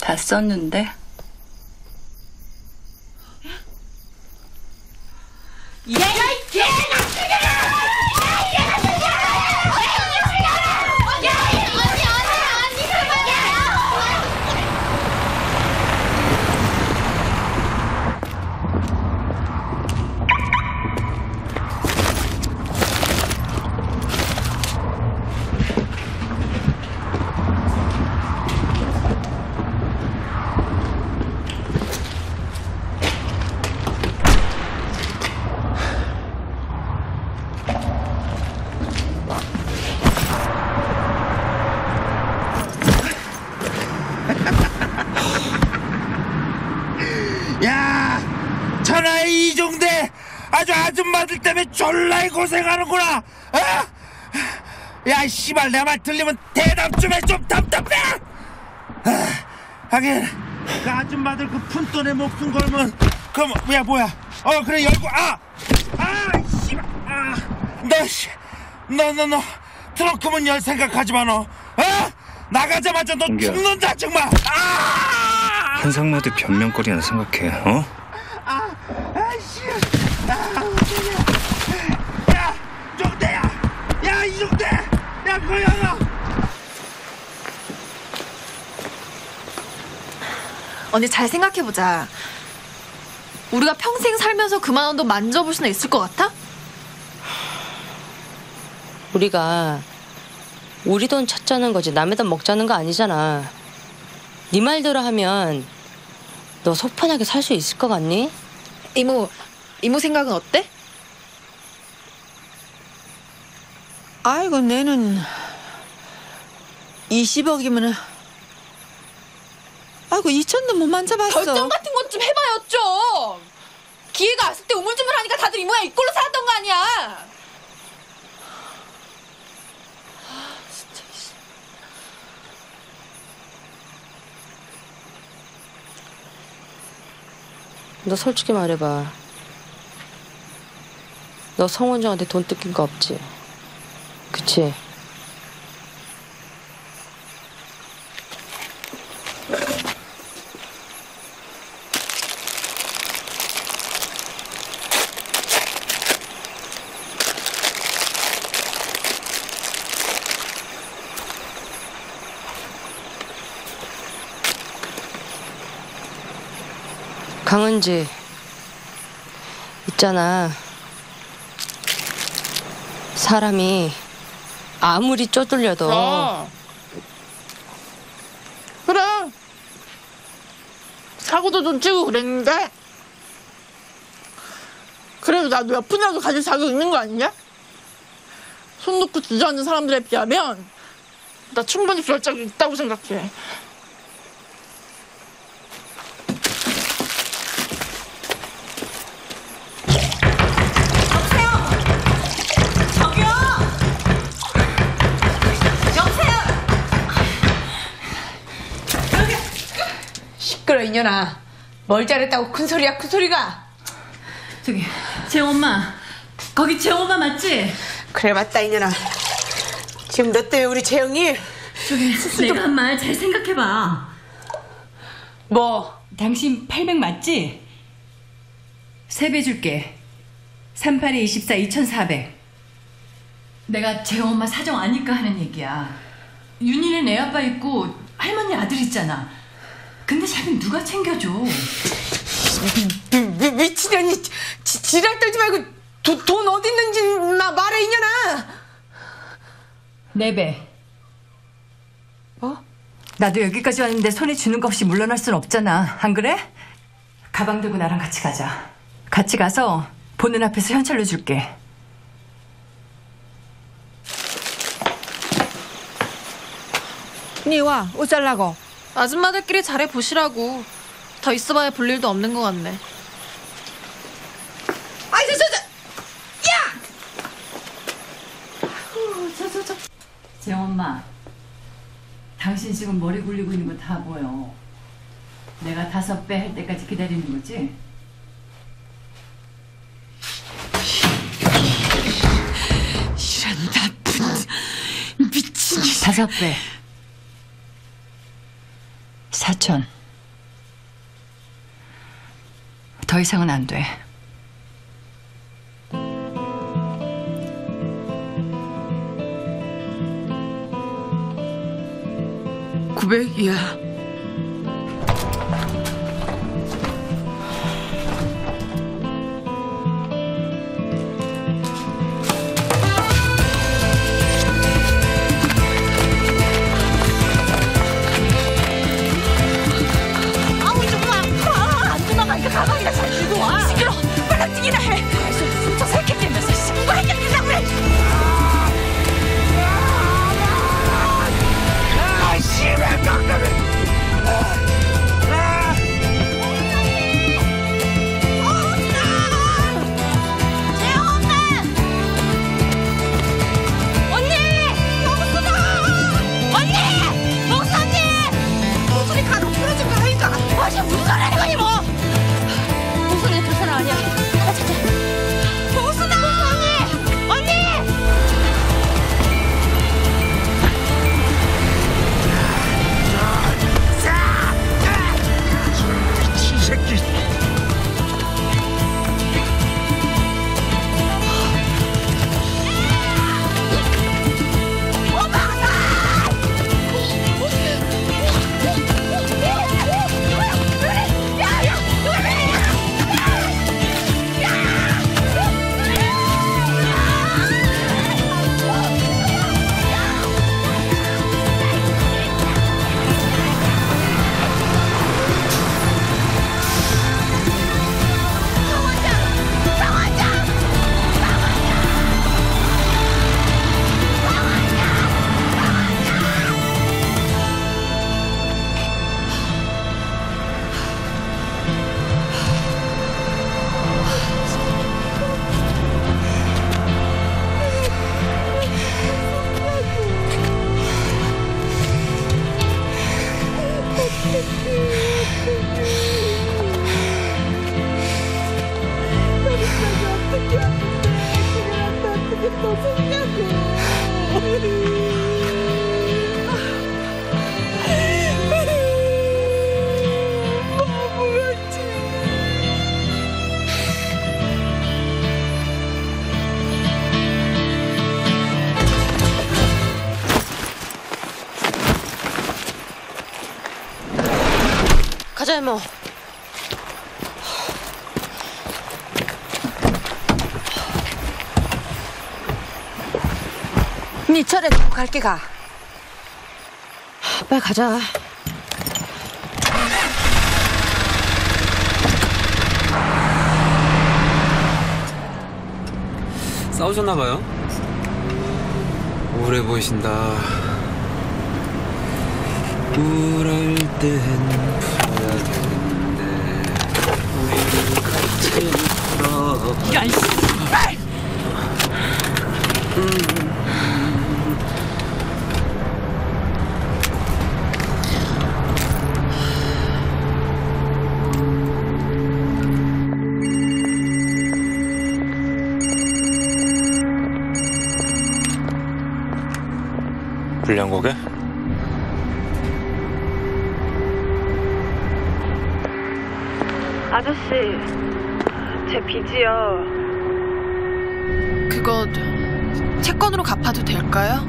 다 썼는데? 얘가 이 아주 아줌마들 때문에 졸라이 고생하는구나. 어? 야, 씨발 내 말 들리면 대답 좀 해. 좀 답답해. 아, 하긴 그 아줌마들 그 푼돈에 목숨 걸면 그럼 야 뭐야? 어 그래 열고 아, 아, 씨발, 아, 너 씨, 너너 너 트렁크 문 열 생각하지 마 너. 어? 나가자마자 너 공기야. 죽는다 정말. 아! 한상무한테 변명거리나 생각해 어? 아, 아이씨. 아, 야, 종대야. 야, 이 종대. 야, 고양아. 언니 잘 생각해보자. 우리가 평생 살면서 그만한 돈 만져볼 수는 있을 것 같아? 우리가 우리 돈 찾자는 거지 남의 돈 먹자는 거 아니잖아. 네 말대로 하면 너 속 편하게 살 수 있을 것 같니? 이모, 이모 생각은 어때? 아이고 내는 20억이면 아이고 2천도 못 만져봤어. 결정 같은 것 좀 해봐요 좀. 기회가 왔을 때 우물쭈물하니까 다들 이 모양 이 꼴로 살았던 거 아니야. 너 솔직히 말해봐. 너 성원정한테 돈 뜯긴 거 없지? 그치? 강은지 있잖아 사람이 아무리 쪼들려도 어. 그래. 사고도 좀 치고 그랬는데. 그래도 나도 몇 푼이라도 가질 자격 있는 거 아니냐? 손 놓고 주저앉는 사람들에 비하면 나 충분히 그럴 자격 있다고 생각해. 저기요! 여보세요! 이년아. 뭘 잘했다고 큰 소리야 큰 소리가. 저기 재영 엄마 거기 재영 엄마 맞지? 그래 맞다 이년아. 지금 너 때문에 우리 재영이 저기 내가 한 말 잘 생각해봐 뭐? 당신 800 맞지? 세배 줄게 38에 24 2400 내가 재영 엄마 사정 아니까 하는 얘기야 윤희는 애 아빠 있고 할머니 아들 있잖아 근데 자기 누가 챙겨줘 미, 미, 지, 지랄 떨지 말고 도, 돈 어디 있는지 나 말해 이년아. 네배 어? 나도 여기까지 왔는데 손에 주는 거 없이 물러날 순 없잖아 안 그래? 가방 들고 나랑 같이 가자 같이 가서 보는 앞에서 현찰로 줄게 니와 옷 잘라고. 아줌마들끼리 잘해 보시라고. 더 있어봐야 볼 일도 없는 것 같네. 아이 저, 저, 저. 재영 엄마 당신 지금 머리 굴리고 있는 거 다 보여 내가 다섯 배 할 때까지 기다리는 거지? 이런 나쁜 미친 다섯 배 사천 더 이상은 안 돼. 구백이야. 이모. 니 절에 두고 갈게 가. 빨리 가자. 싸우셨나봐요? 우울해 보이신다. 우울할 땐 풀어야 되는데 우리는 같이 풀어. 야, 이 씨발! 불량고개? 씨, 제 빚이요. 그거 채권으로 갚아도 될까요?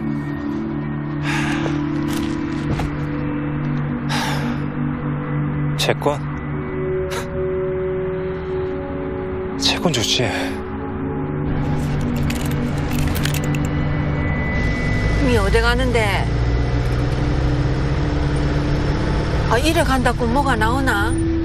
채권? 채권 좋지. 니 어디 가는데? 아, 이래 간다고 뭐가 나오나?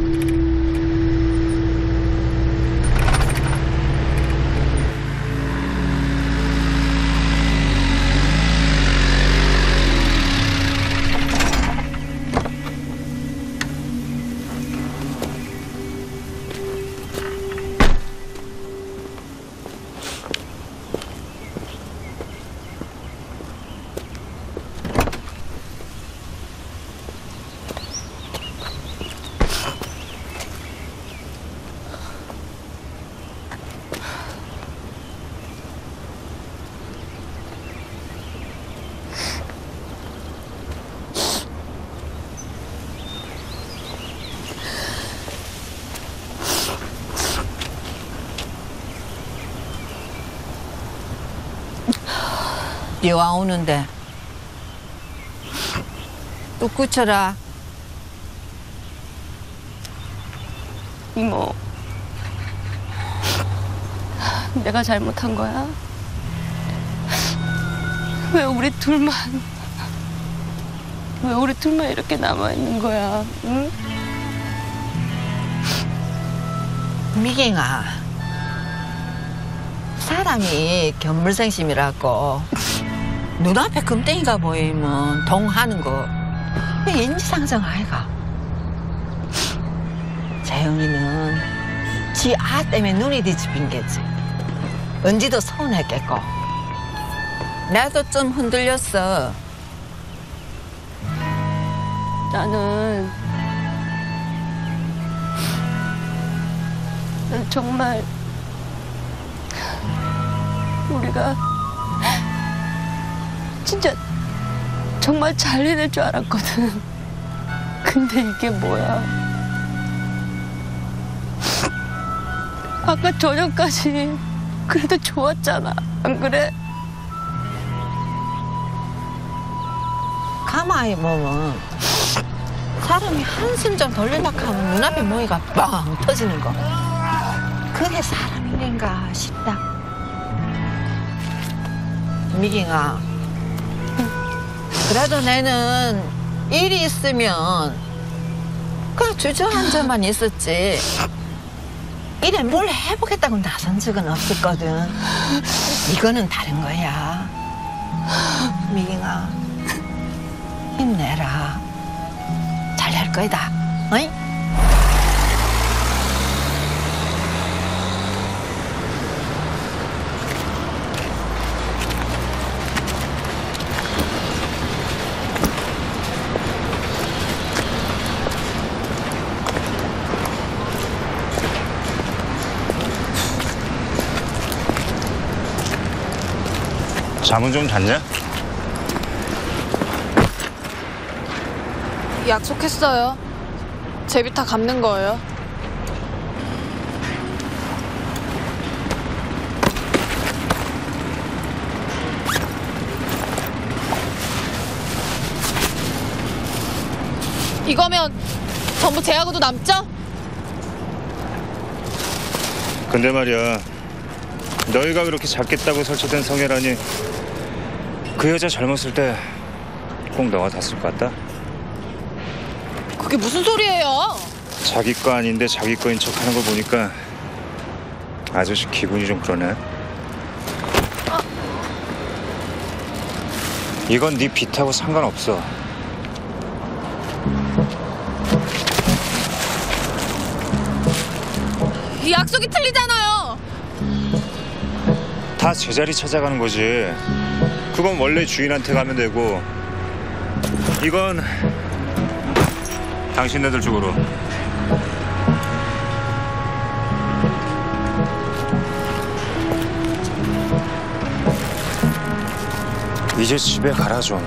여와 오는데 또 굳혀라 이모. 내가 잘못한 거야? 왜 우리 둘만 왜 우리 둘만 이렇게 남아 있는 거야? 응? 미경아 사람이 견물생심이라고 눈앞에 금땡이가 보이면 동하는 거. 인지상정 아이가? 재영이는 지 아 때문에 눈이 뒤집힌 게지. 은지도 서운했겠고. 나도 좀 흔들렸어. 나는 난 정말 우리가 진짜 정말 잘 해낼 줄 알았거든. 근데 이게 뭐야? 아까 저녁까지 그래도 좋았잖아. 안 그래? 가만히 보면 사람이 한숨 좀 돌리려고 하면 눈앞에 모이가 빵 터지는 거 그게 사람인가 싶다 미경아 그래도 내는 일이 있으면 그냥 주저앉아만 있었지 일에 뭘 해보겠다고 나선 적은 없었거든 이거는 다른 거야 미경아 힘내라. 잘할 거다. 어이? 잠은 좀 잤냐? 약속했어요. 제비 다 갚는 거예요. 이거면 전부 제하고도 남죠? 근데 말이야 너희가 그렇게 작겠다고 설치된 성애라니 그 여자 젊었을 때 꼭 너가 닿았을 것 같다. 그게 무슨 소리예요? 자기 거 아닌데 자기 거인 척 하는 걸 보니까 아저씨 기분이 좀 그러네. 아. 이건 네 빚하고 상관없어. 이 약속이 틀리잖아요. 다 제자리 찾아가는 거지. 그건 원래 주인한테 가면 되고 이건 당신네들 쪽으로. 이제 집에 가라 좀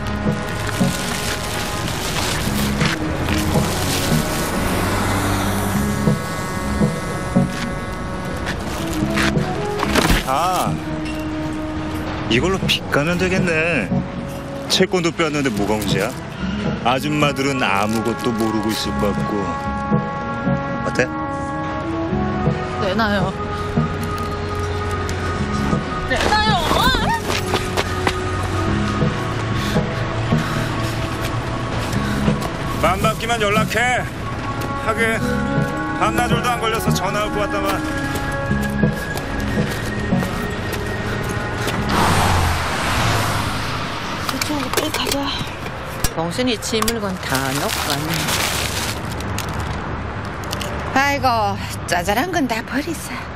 아, 이걸로 빚 가면 되겠네. 채권도 빼왔는데 뭐가 문제야? 아줌마들은 아무것도 모르고 있을 것 같고. 어때? 내놔요. 내놔요. 맘 바뀌면 연락해. 하긴 반나절도 안 걸려서 전화 올 것 같다만. 가자. 봉순이 지 물건 다 넣고 왔네. 아이고, 짜잘한 건 다 버리자.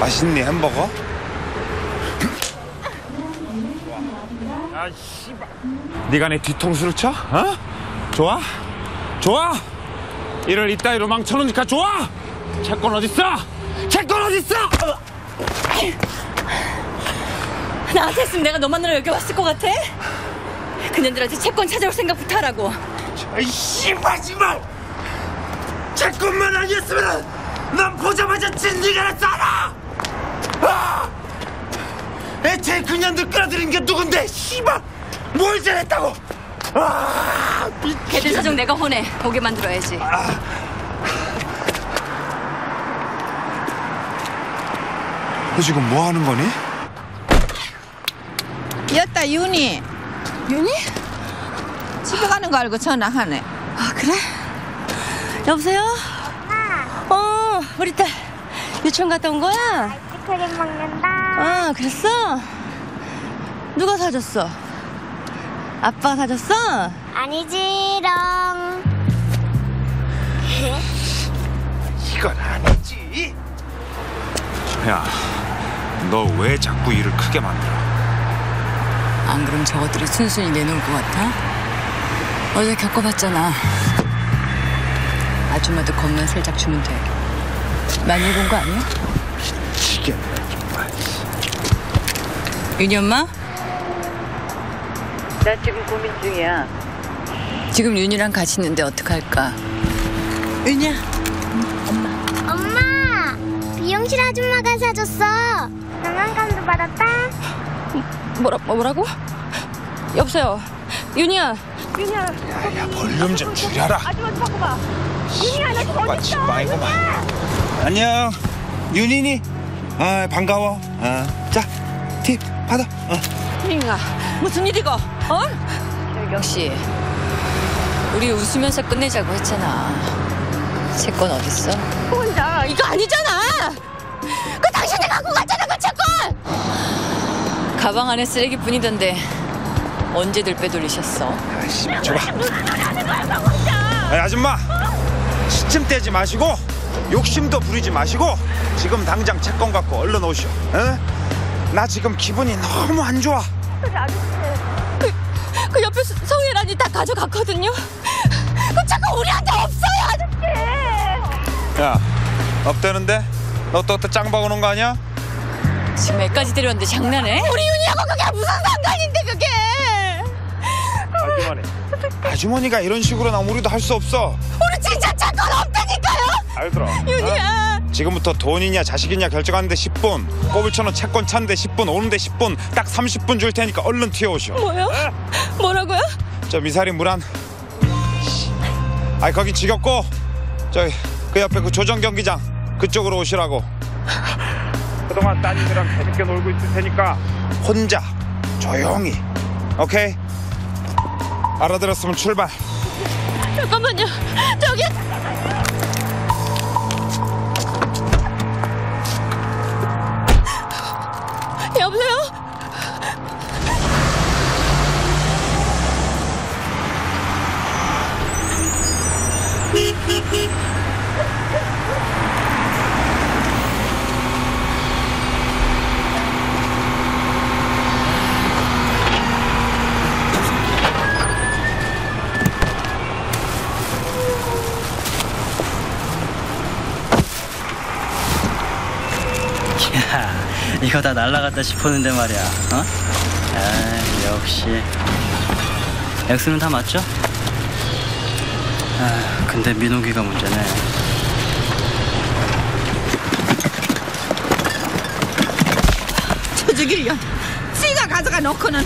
맛있니 햄버거? 아 씨발. 네가 내 뒤통수를 쳐? 어? 좋아? 좋아? 이를 이따위로 망쳐놓으니까 좋아? 채권 어딨어? 채권 어딨어? 나한테 했으면 내가 너만으로 여기 왔을 것 같아? 그년들한테 채권 찾아올 생각부터 하라고. 아이씨 마지막 채권만 아니었으면 난 보자마자 진리가 났잖아 아! 애초에 그년들 끌어들인 게 누군데 씨발 뭘 잘했다고 아 걔들 사정 내가 혼해. 보게 만들어야지. 너 지금 뭐 하는 거니? 여따 윤이. 윤이? 집에 가는 거 알고 전화하네. 아 그래? 여보세요? 어 우리 딸 유치원 갔다 온 거야? 아이스크림 먹는다. 아 그랬어? 누가 사줬어? 아빠가 사줬어? 아니지롱. 이건 아니지 야, 너 왜 자꾸 일을 크게 만들어? 안 그럼 저것들이 순순히 내놓을 것 같아? 어제 겪어봤잖아. 아줌마도 겁만 살짝 주면 돼. 많이 본 거 아니야? 미치겠네 윤희 엄마? 나 지금 고민 중이야. 지금 윤희랑 같이 있는데 어떡할까? 윤희야. 엄마, 미용실 아줌마가 사줬어. 장난감도 받았다. 뭐라 뭐라고? 여보세요 윤희야 윤희야 야 볼륨 좀 줄여라 아줌마 좀 바꿔봐 윤희야 나 지금 와 지방이구만 안녕 윤이니? 아 반가워 아, 자 팁 윤희가 무슨 일이고 어? 역시 우리 웃으면서 끝내자고 했잖아. 채권 어딨어? 혼자 이거 아니잖아 그 당신이 갖고 갔잖아 그 채권 가방 안에 쓰레기뿐이던데 언제 들 빼 돌리셨어? 줘봐 아 아줌마 시침 떼지 마시고 욕심도 부리지 마시고 지금 당장 채권 갖고 얼른 오시오. 어? 나 지금 기분이 너무 안 좋아. 그, 그 옆에 서- 성혜란이 다 가져갔거든요. 그 차가 우리한테 없어요, 아저씨. 야, 없대는데? 너또또짱 박아놓은 거 아니야? 지금 애까지 데려왔는데 장난해? 우리 윤희하고 그게 무슨 상관인데 그게? 아주머니. 아주머니가 이런 식으로 나오면 우리도 할 수 없어. 우리 진짜 차건 없다니까요. 알들어. 윤희야. 지금부터 돈이냐 자식이냐 결정하는데 10분 꼬불천원 채권 찾는데 10분 오는데 10분 딱 30분 줄 테니까 얼른 튀어오시오 뭐요? 뭐라고요? 저 미사리 물안 아이 거기 지겹고 저기 그 옆에 그 조정 경기장 그쪽으로 오시라고. 그동안 따님이랑 재밌게 놀고 있을 테니까. 혼자 조용히. 오케이? 알아들었으면 출발. 잠깐만요. 저기 여 이거 다 날라갔다 싶었는데 말이야. 어? 아, 역시. 액수는 다 맞죠? 아, 근데 민호기가 문제네. 저주길려 지가 가져가 놓고는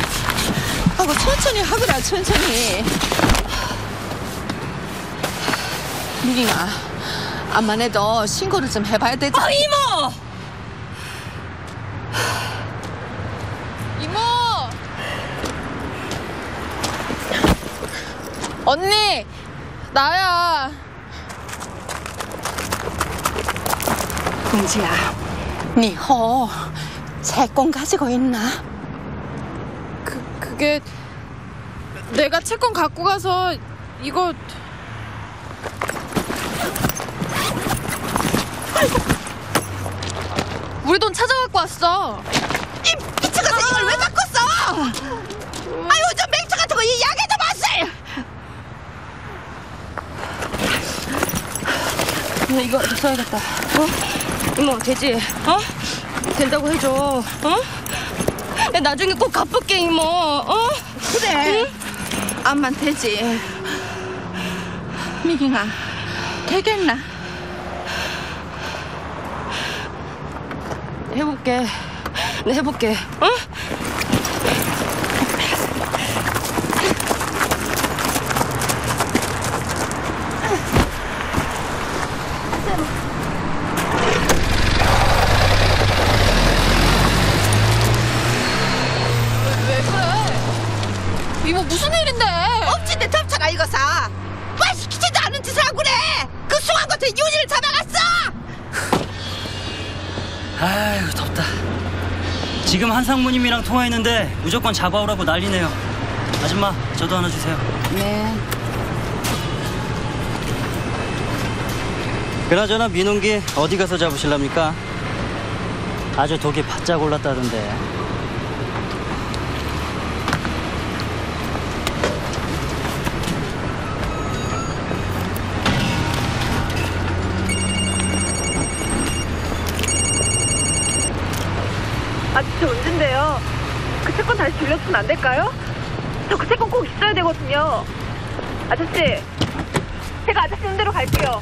하고 천천히 하거라 천천히 미링아 암만 해도 신고를 좀 해봐야 되지 아, 이모! 이모! 언니! 나야. 공지야 니호 채권 가지고 있나? 그게 내가 채권 갖고 가서 이거 우리 돈 찾아갖고 왔어. 이 미쳐가서 이걸 왜 갖고 써? 아유 저 맹처 같은 거 이 약에다 봤어 써야겠다. 어? 이모, 되지? 어? 된다고 해줘. 어? 야, 나중에 꼭 갚을게, 이모. 어? 그래 암만 되지 미ring아 되겠나? 해볼게. 네, 해볼게. 어? 지금 한상무님이랑 통화했는데 무조건 잡아오라고 난리네요. 아줌마, 저도 하나 주세요. 네. 그나저나 민홍기 어디 가서 잡으실랍니까? 아주 독이 바짝 올랐다던데. 돌려주면 안 될까요? 저 그 채권 꼭 있어야 되거든요. 아저씨, 제가 아저씨 있는 대로 갈게요.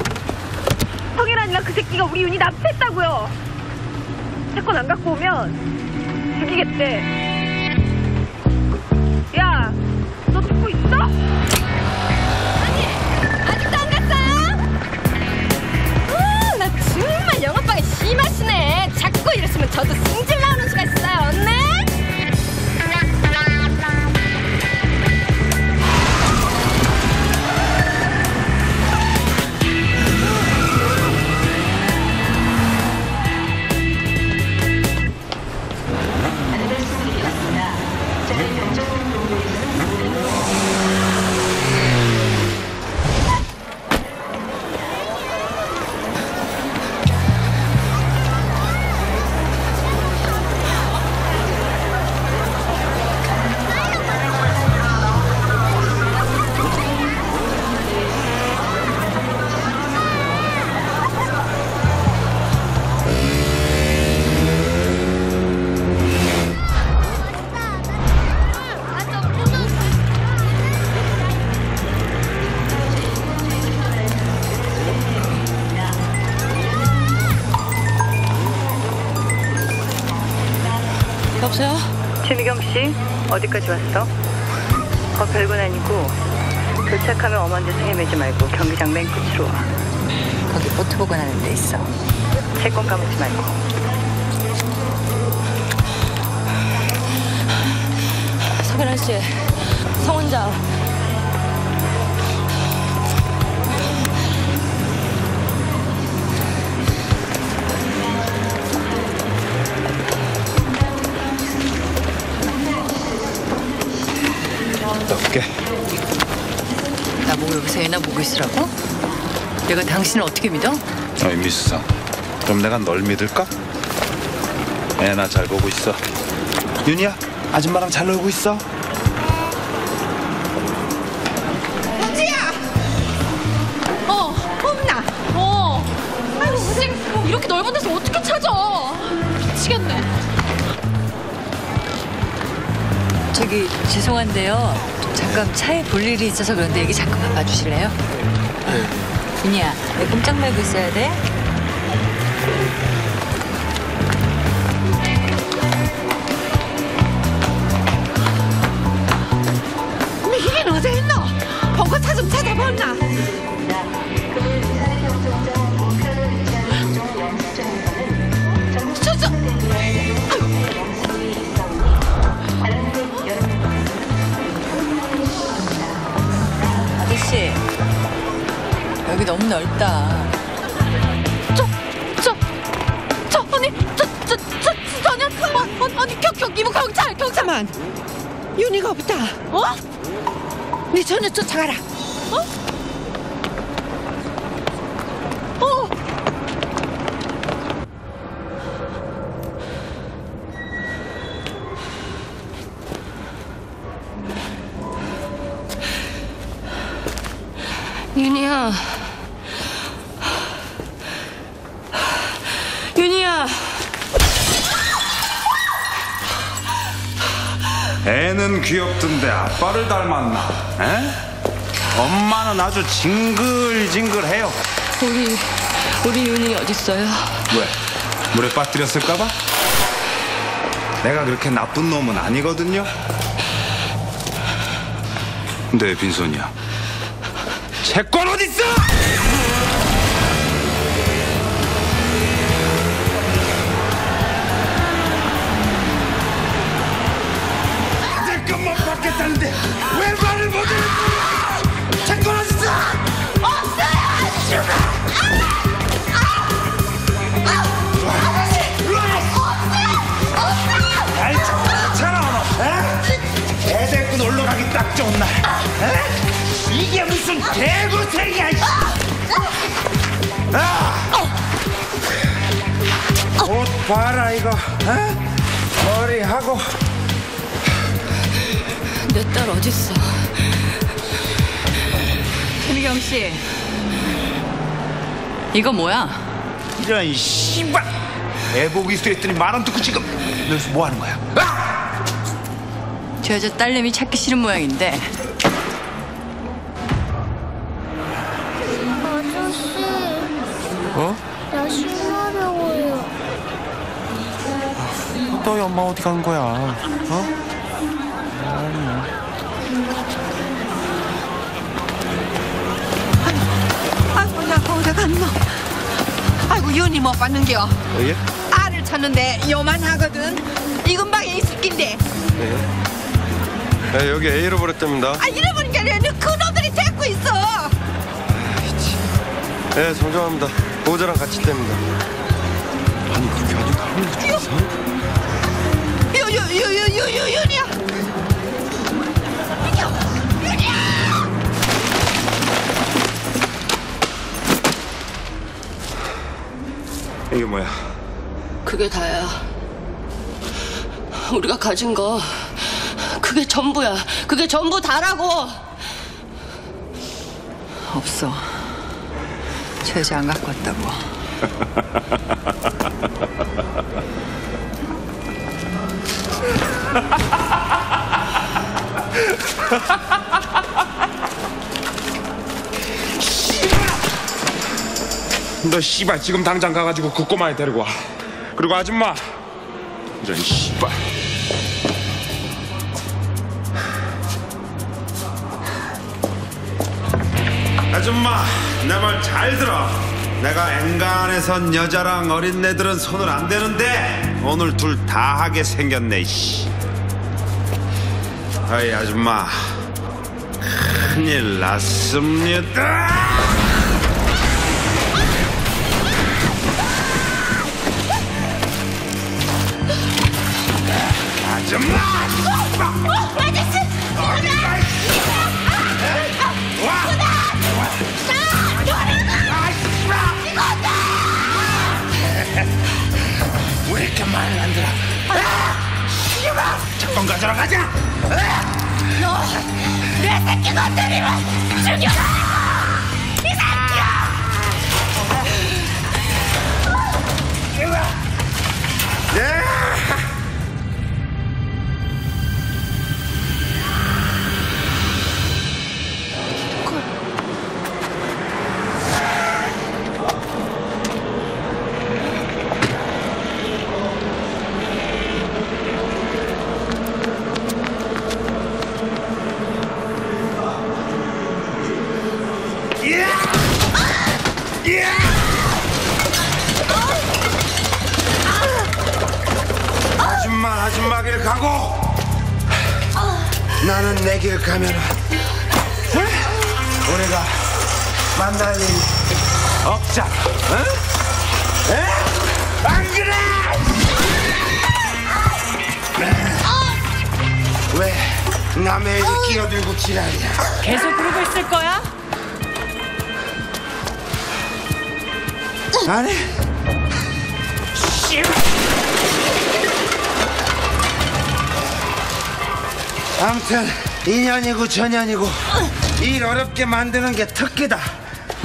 성이란이랑 그 새끼가 우리 윤이 납치했다고요. 채권 안 갖고 오면 죽이겠대. 어디까지 왔어? 어떻게 믿어? 어이 미수상 그럼 내가 널 믿을까? 애나 잘 보고 있어 윤희야 아줌마랑 잘 놀고 있어 우지야! 어, 홈나. 어. 아이고, 쌤, 이렇게 넓은 데서 어떻게 찾아? 미치겠네. 저기 죄송한데요. 잠깐 차에 볼 일이 있어서 그런데 얘기 잠깐만 봐주실래요? 윤희야, 내 꼼짝 말고 있어야 돼. 너무 넓다. 저, 저, 저, 언니, 저, 저, 저, 저, 아니야. 어, 어, 언니, 경, 경, 이모 경찰, 경찰만. 윤희가 없다. 어? 네 전혀 쫓아가라. 귀엽던데 아빠를 닮았나? 에? 엄마는 아주 징글징글해요 우리 우리 윤희 어디 있어요? 왜? 물에 빠뜨렸을까봐? 내가 그렇게 나쁜 놈은 아니거든요 근데 빈손이야 채권 무슨 이씨. 아! 옷 봐라 이거 에? 머리 하고 내 딸 어디 있어? 김희경 씨, 이거 뭐야? 이런 이 씨발 애복 이수 했더니 말안 듣고 지금 여기서 뭐 하는 거야? 저 여자 딸내미 찾기 싫은 모양인데 엄마 어디 간 거야? 어? 아이고 나 거기다 갔노. 아이고 윤희 못 봤는겨. 예? 알을 찾는데 요만하거든. 이 근방에 있을 낀데. 예. 예, 여기 애 잃어버렸답니다. 아 잃어버린 게 아니라 그놈들이 데리고 있어. 예, 정정합니다. 보호자랑 같이 뗍니다. 아니 그게 아니고 이상해. 유유유유유 윤희야. 이게 뭐야? 그게 다야. 우리가 가진 거 그게 전부야. 그게 전부 다라고. 없어. 저 여자 안 갖고 왔다고. 너 씨발 지금 당장 가가지고 그 꼬마에 데리고 와. 그리고 아줌마 이런 씨발. 아줌마 내 말 잘 들어. 내가 앵간에선 여자랑 어린애들은 손을 안 대는데 오늘 둘 다 하게 생겼네 씨. 아이 아줌마. 큰일 났습니다. 아줌마 왜 이렇게 말을 안 들어? 잠깐 가져라 가자. 너내 새끼 건드리면 죽여라! 이 새끼야! 아줌 아무튼 인연이고 전연이고 일 어렵게 만드는 게 특기다.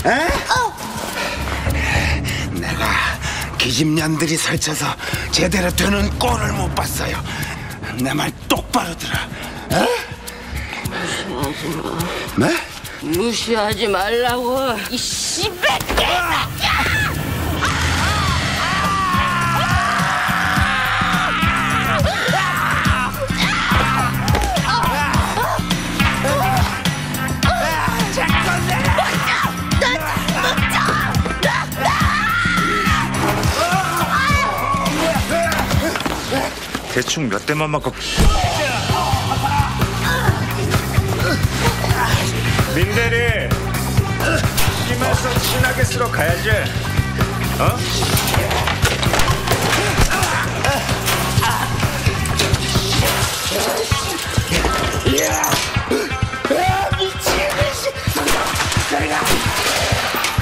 에? 내가 기집년들이 설쳐서 제대로 되는 꼴을 못 봤어요. 내 말 똑바로 들어. 에? 무시하지 마. 네? 무시하지 말라고. 이 씨발 개새끼 대충 몇 대만 맞고. 민대리 심해서 친하게 쓰러 가야지. 어?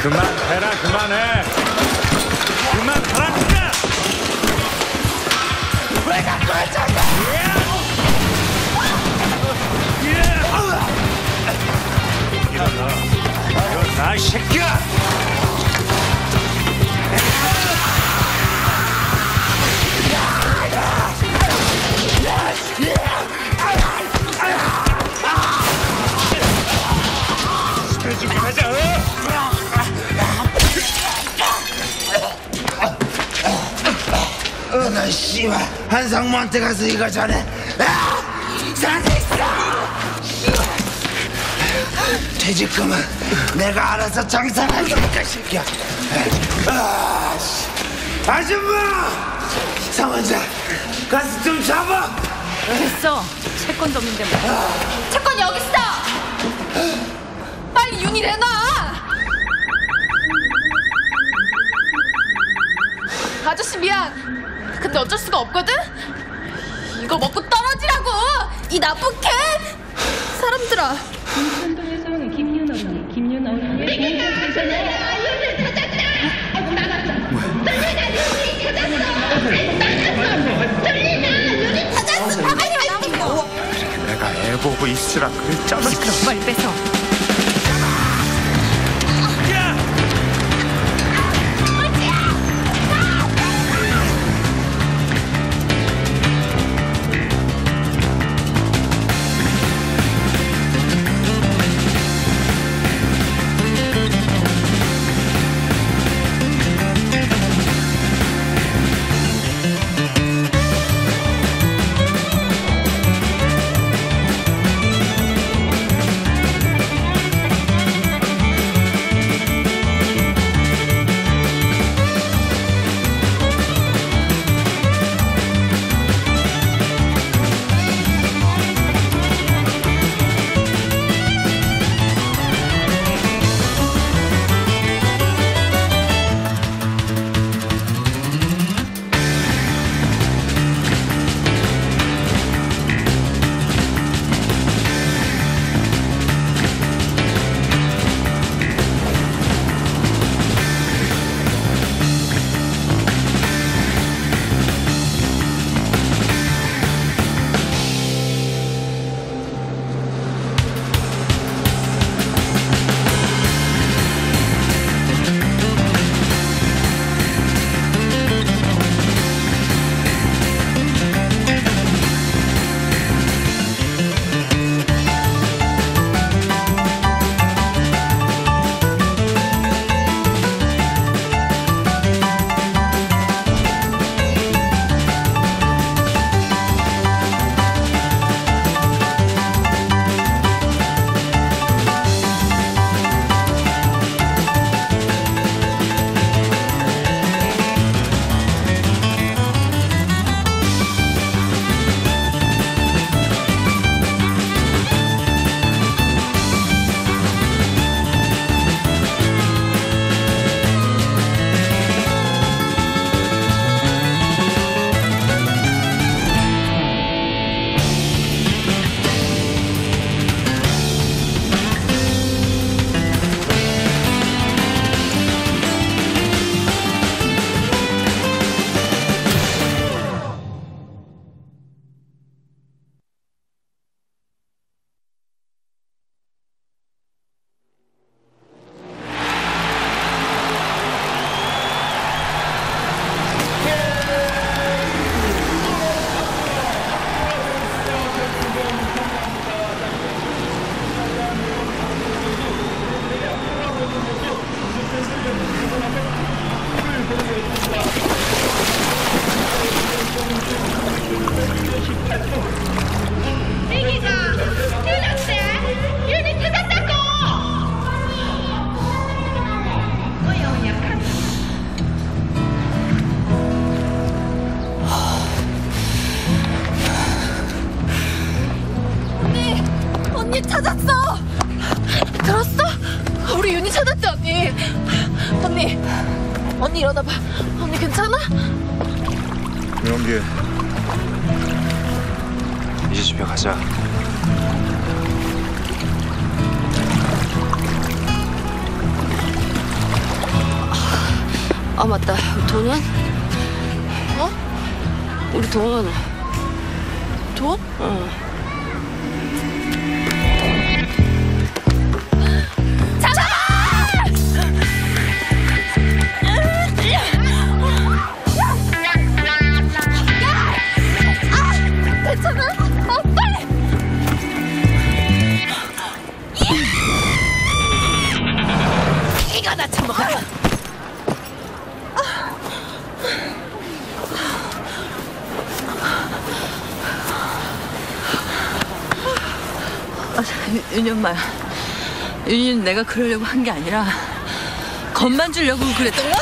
그만해라 그만해 새끼야 집에 가자 어, 나 씨발 한상무한테 가서 이거 전해. 퇴직금은 내가 알아서 장사하니까 새끼야. 아, 씨. 아줌마, 상원자 가서 좀 잡아. 됐어. 채권도 없는데 뭐. 채권 여기 있어! 빨리 윤희 내놔! 아저씨 미안. 근데 어쩔 수가 없거든? 이거 먹고 떨어지라고! 이 나쁜 개! 사람들아. 보고 있으라 그랬잖아 그럼 빨리 뺏어. 엄마야. 윤희는 내가 그러려고 한 게 아니라 겁만 주려고 그랬던 거야.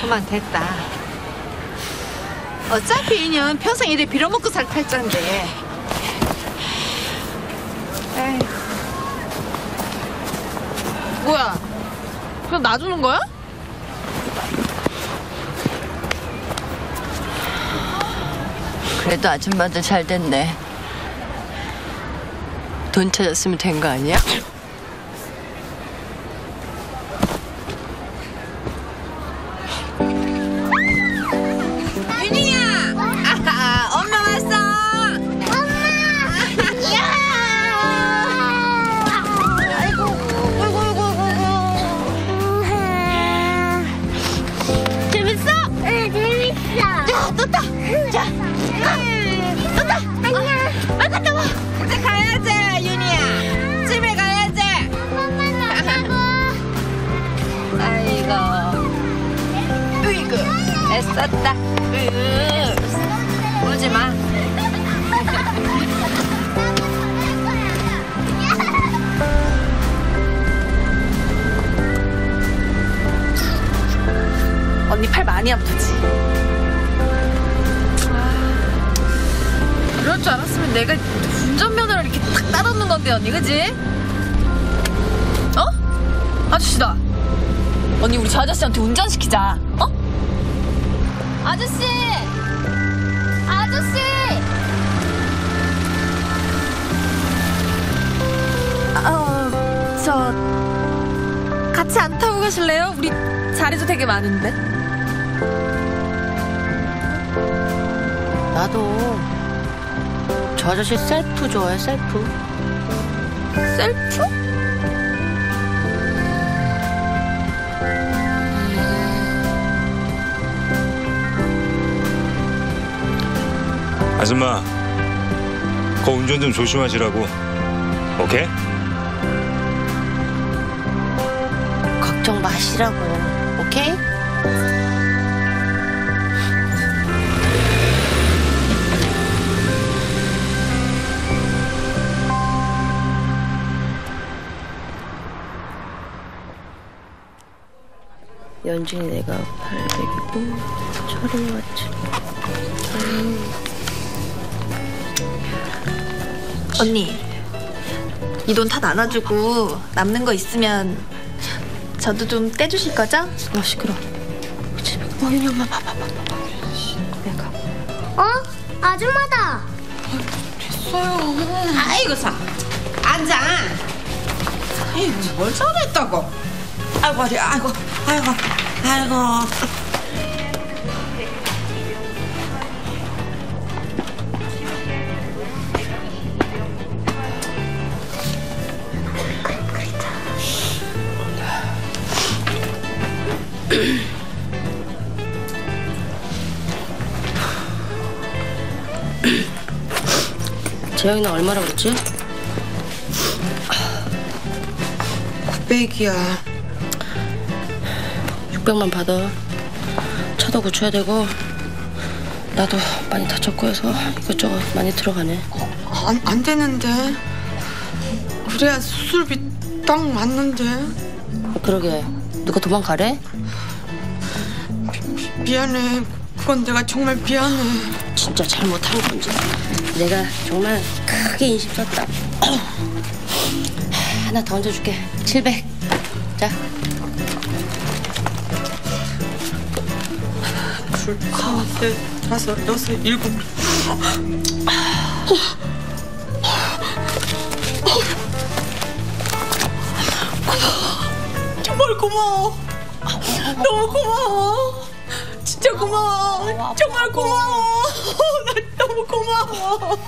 그만 됐다. 어차피 인연 평생 이래 빌어먹고 살 탈자인데. 에휴. 뭐야? 그럼 놔주는 거야? 그래도 아줌마들 잘 됐네. 돈 찾았으면 된 거 아니야? 셀프 셀프. 아줌마, 그 운전 좀 조심하시라고. 오케이? 걱정 마시라고. 오케이? 연준이 내가 800이고 철이 왔지. 언니 이 돈 다 나눠주고 남는 거 있으면 저도 좀 떼주실 거죠? 아 시끄러. 어 윤이 엄마 봐봐 봐봐. 내가. 어? 아줌마다. 됐어요. 아이고 사. 앉아. 아이고 뭘 잘했다고. 아이고 아이고 아이고 아이고. 재영이는 얼마라 그랬지? 900이야. 600만 받아. 차도 고쳐야 되고 나도 많이 다쳤고 해서 이것저것 많이 들어가네. 안, 안 되는데. 그래야 수술비 딱 맞는데. 그러게 누가 도망가래? 미안해. 그, 그건 내가 정말 미안해. 진짜 잘못한 건지. 내가 정말 크게 인심 썼다. 하나 더 얹어줄게. 700. 자. 셋, 넷, 다섯, 여섯, 일곱. 정말 고마워. 너무 고마워. 진짜 고마워. 정말 고마워. 나 너무 고마워.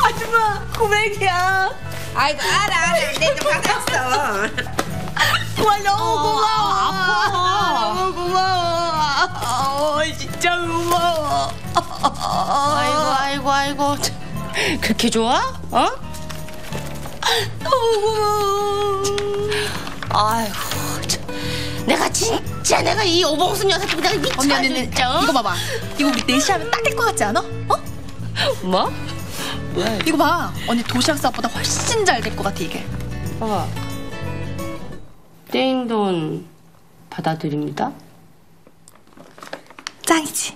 아줌마 고백이야. 아이고 알아 알아 내가 받았어 정말 너무 고마워. 아파. 너무 고마워. 어, 진짜 고마워. 아이고 아이고 아이고. 그렇게 좋아? 어? 너무 고마워. 아이고. 참. 내가 진짜 내가 이 오봉순 녀석 내가 미쳐. 언니 언니 언니 이거 봐봐 이거 우리 넷이 하면 딱 될 것 같지 않아? 어? 뭐? 뭐야? 이거 봐 언니 도시락 사업보다 훨씬 잘 될 것 같아 이게 봐봐. 떼인 돈 받아드립니다. 짱이지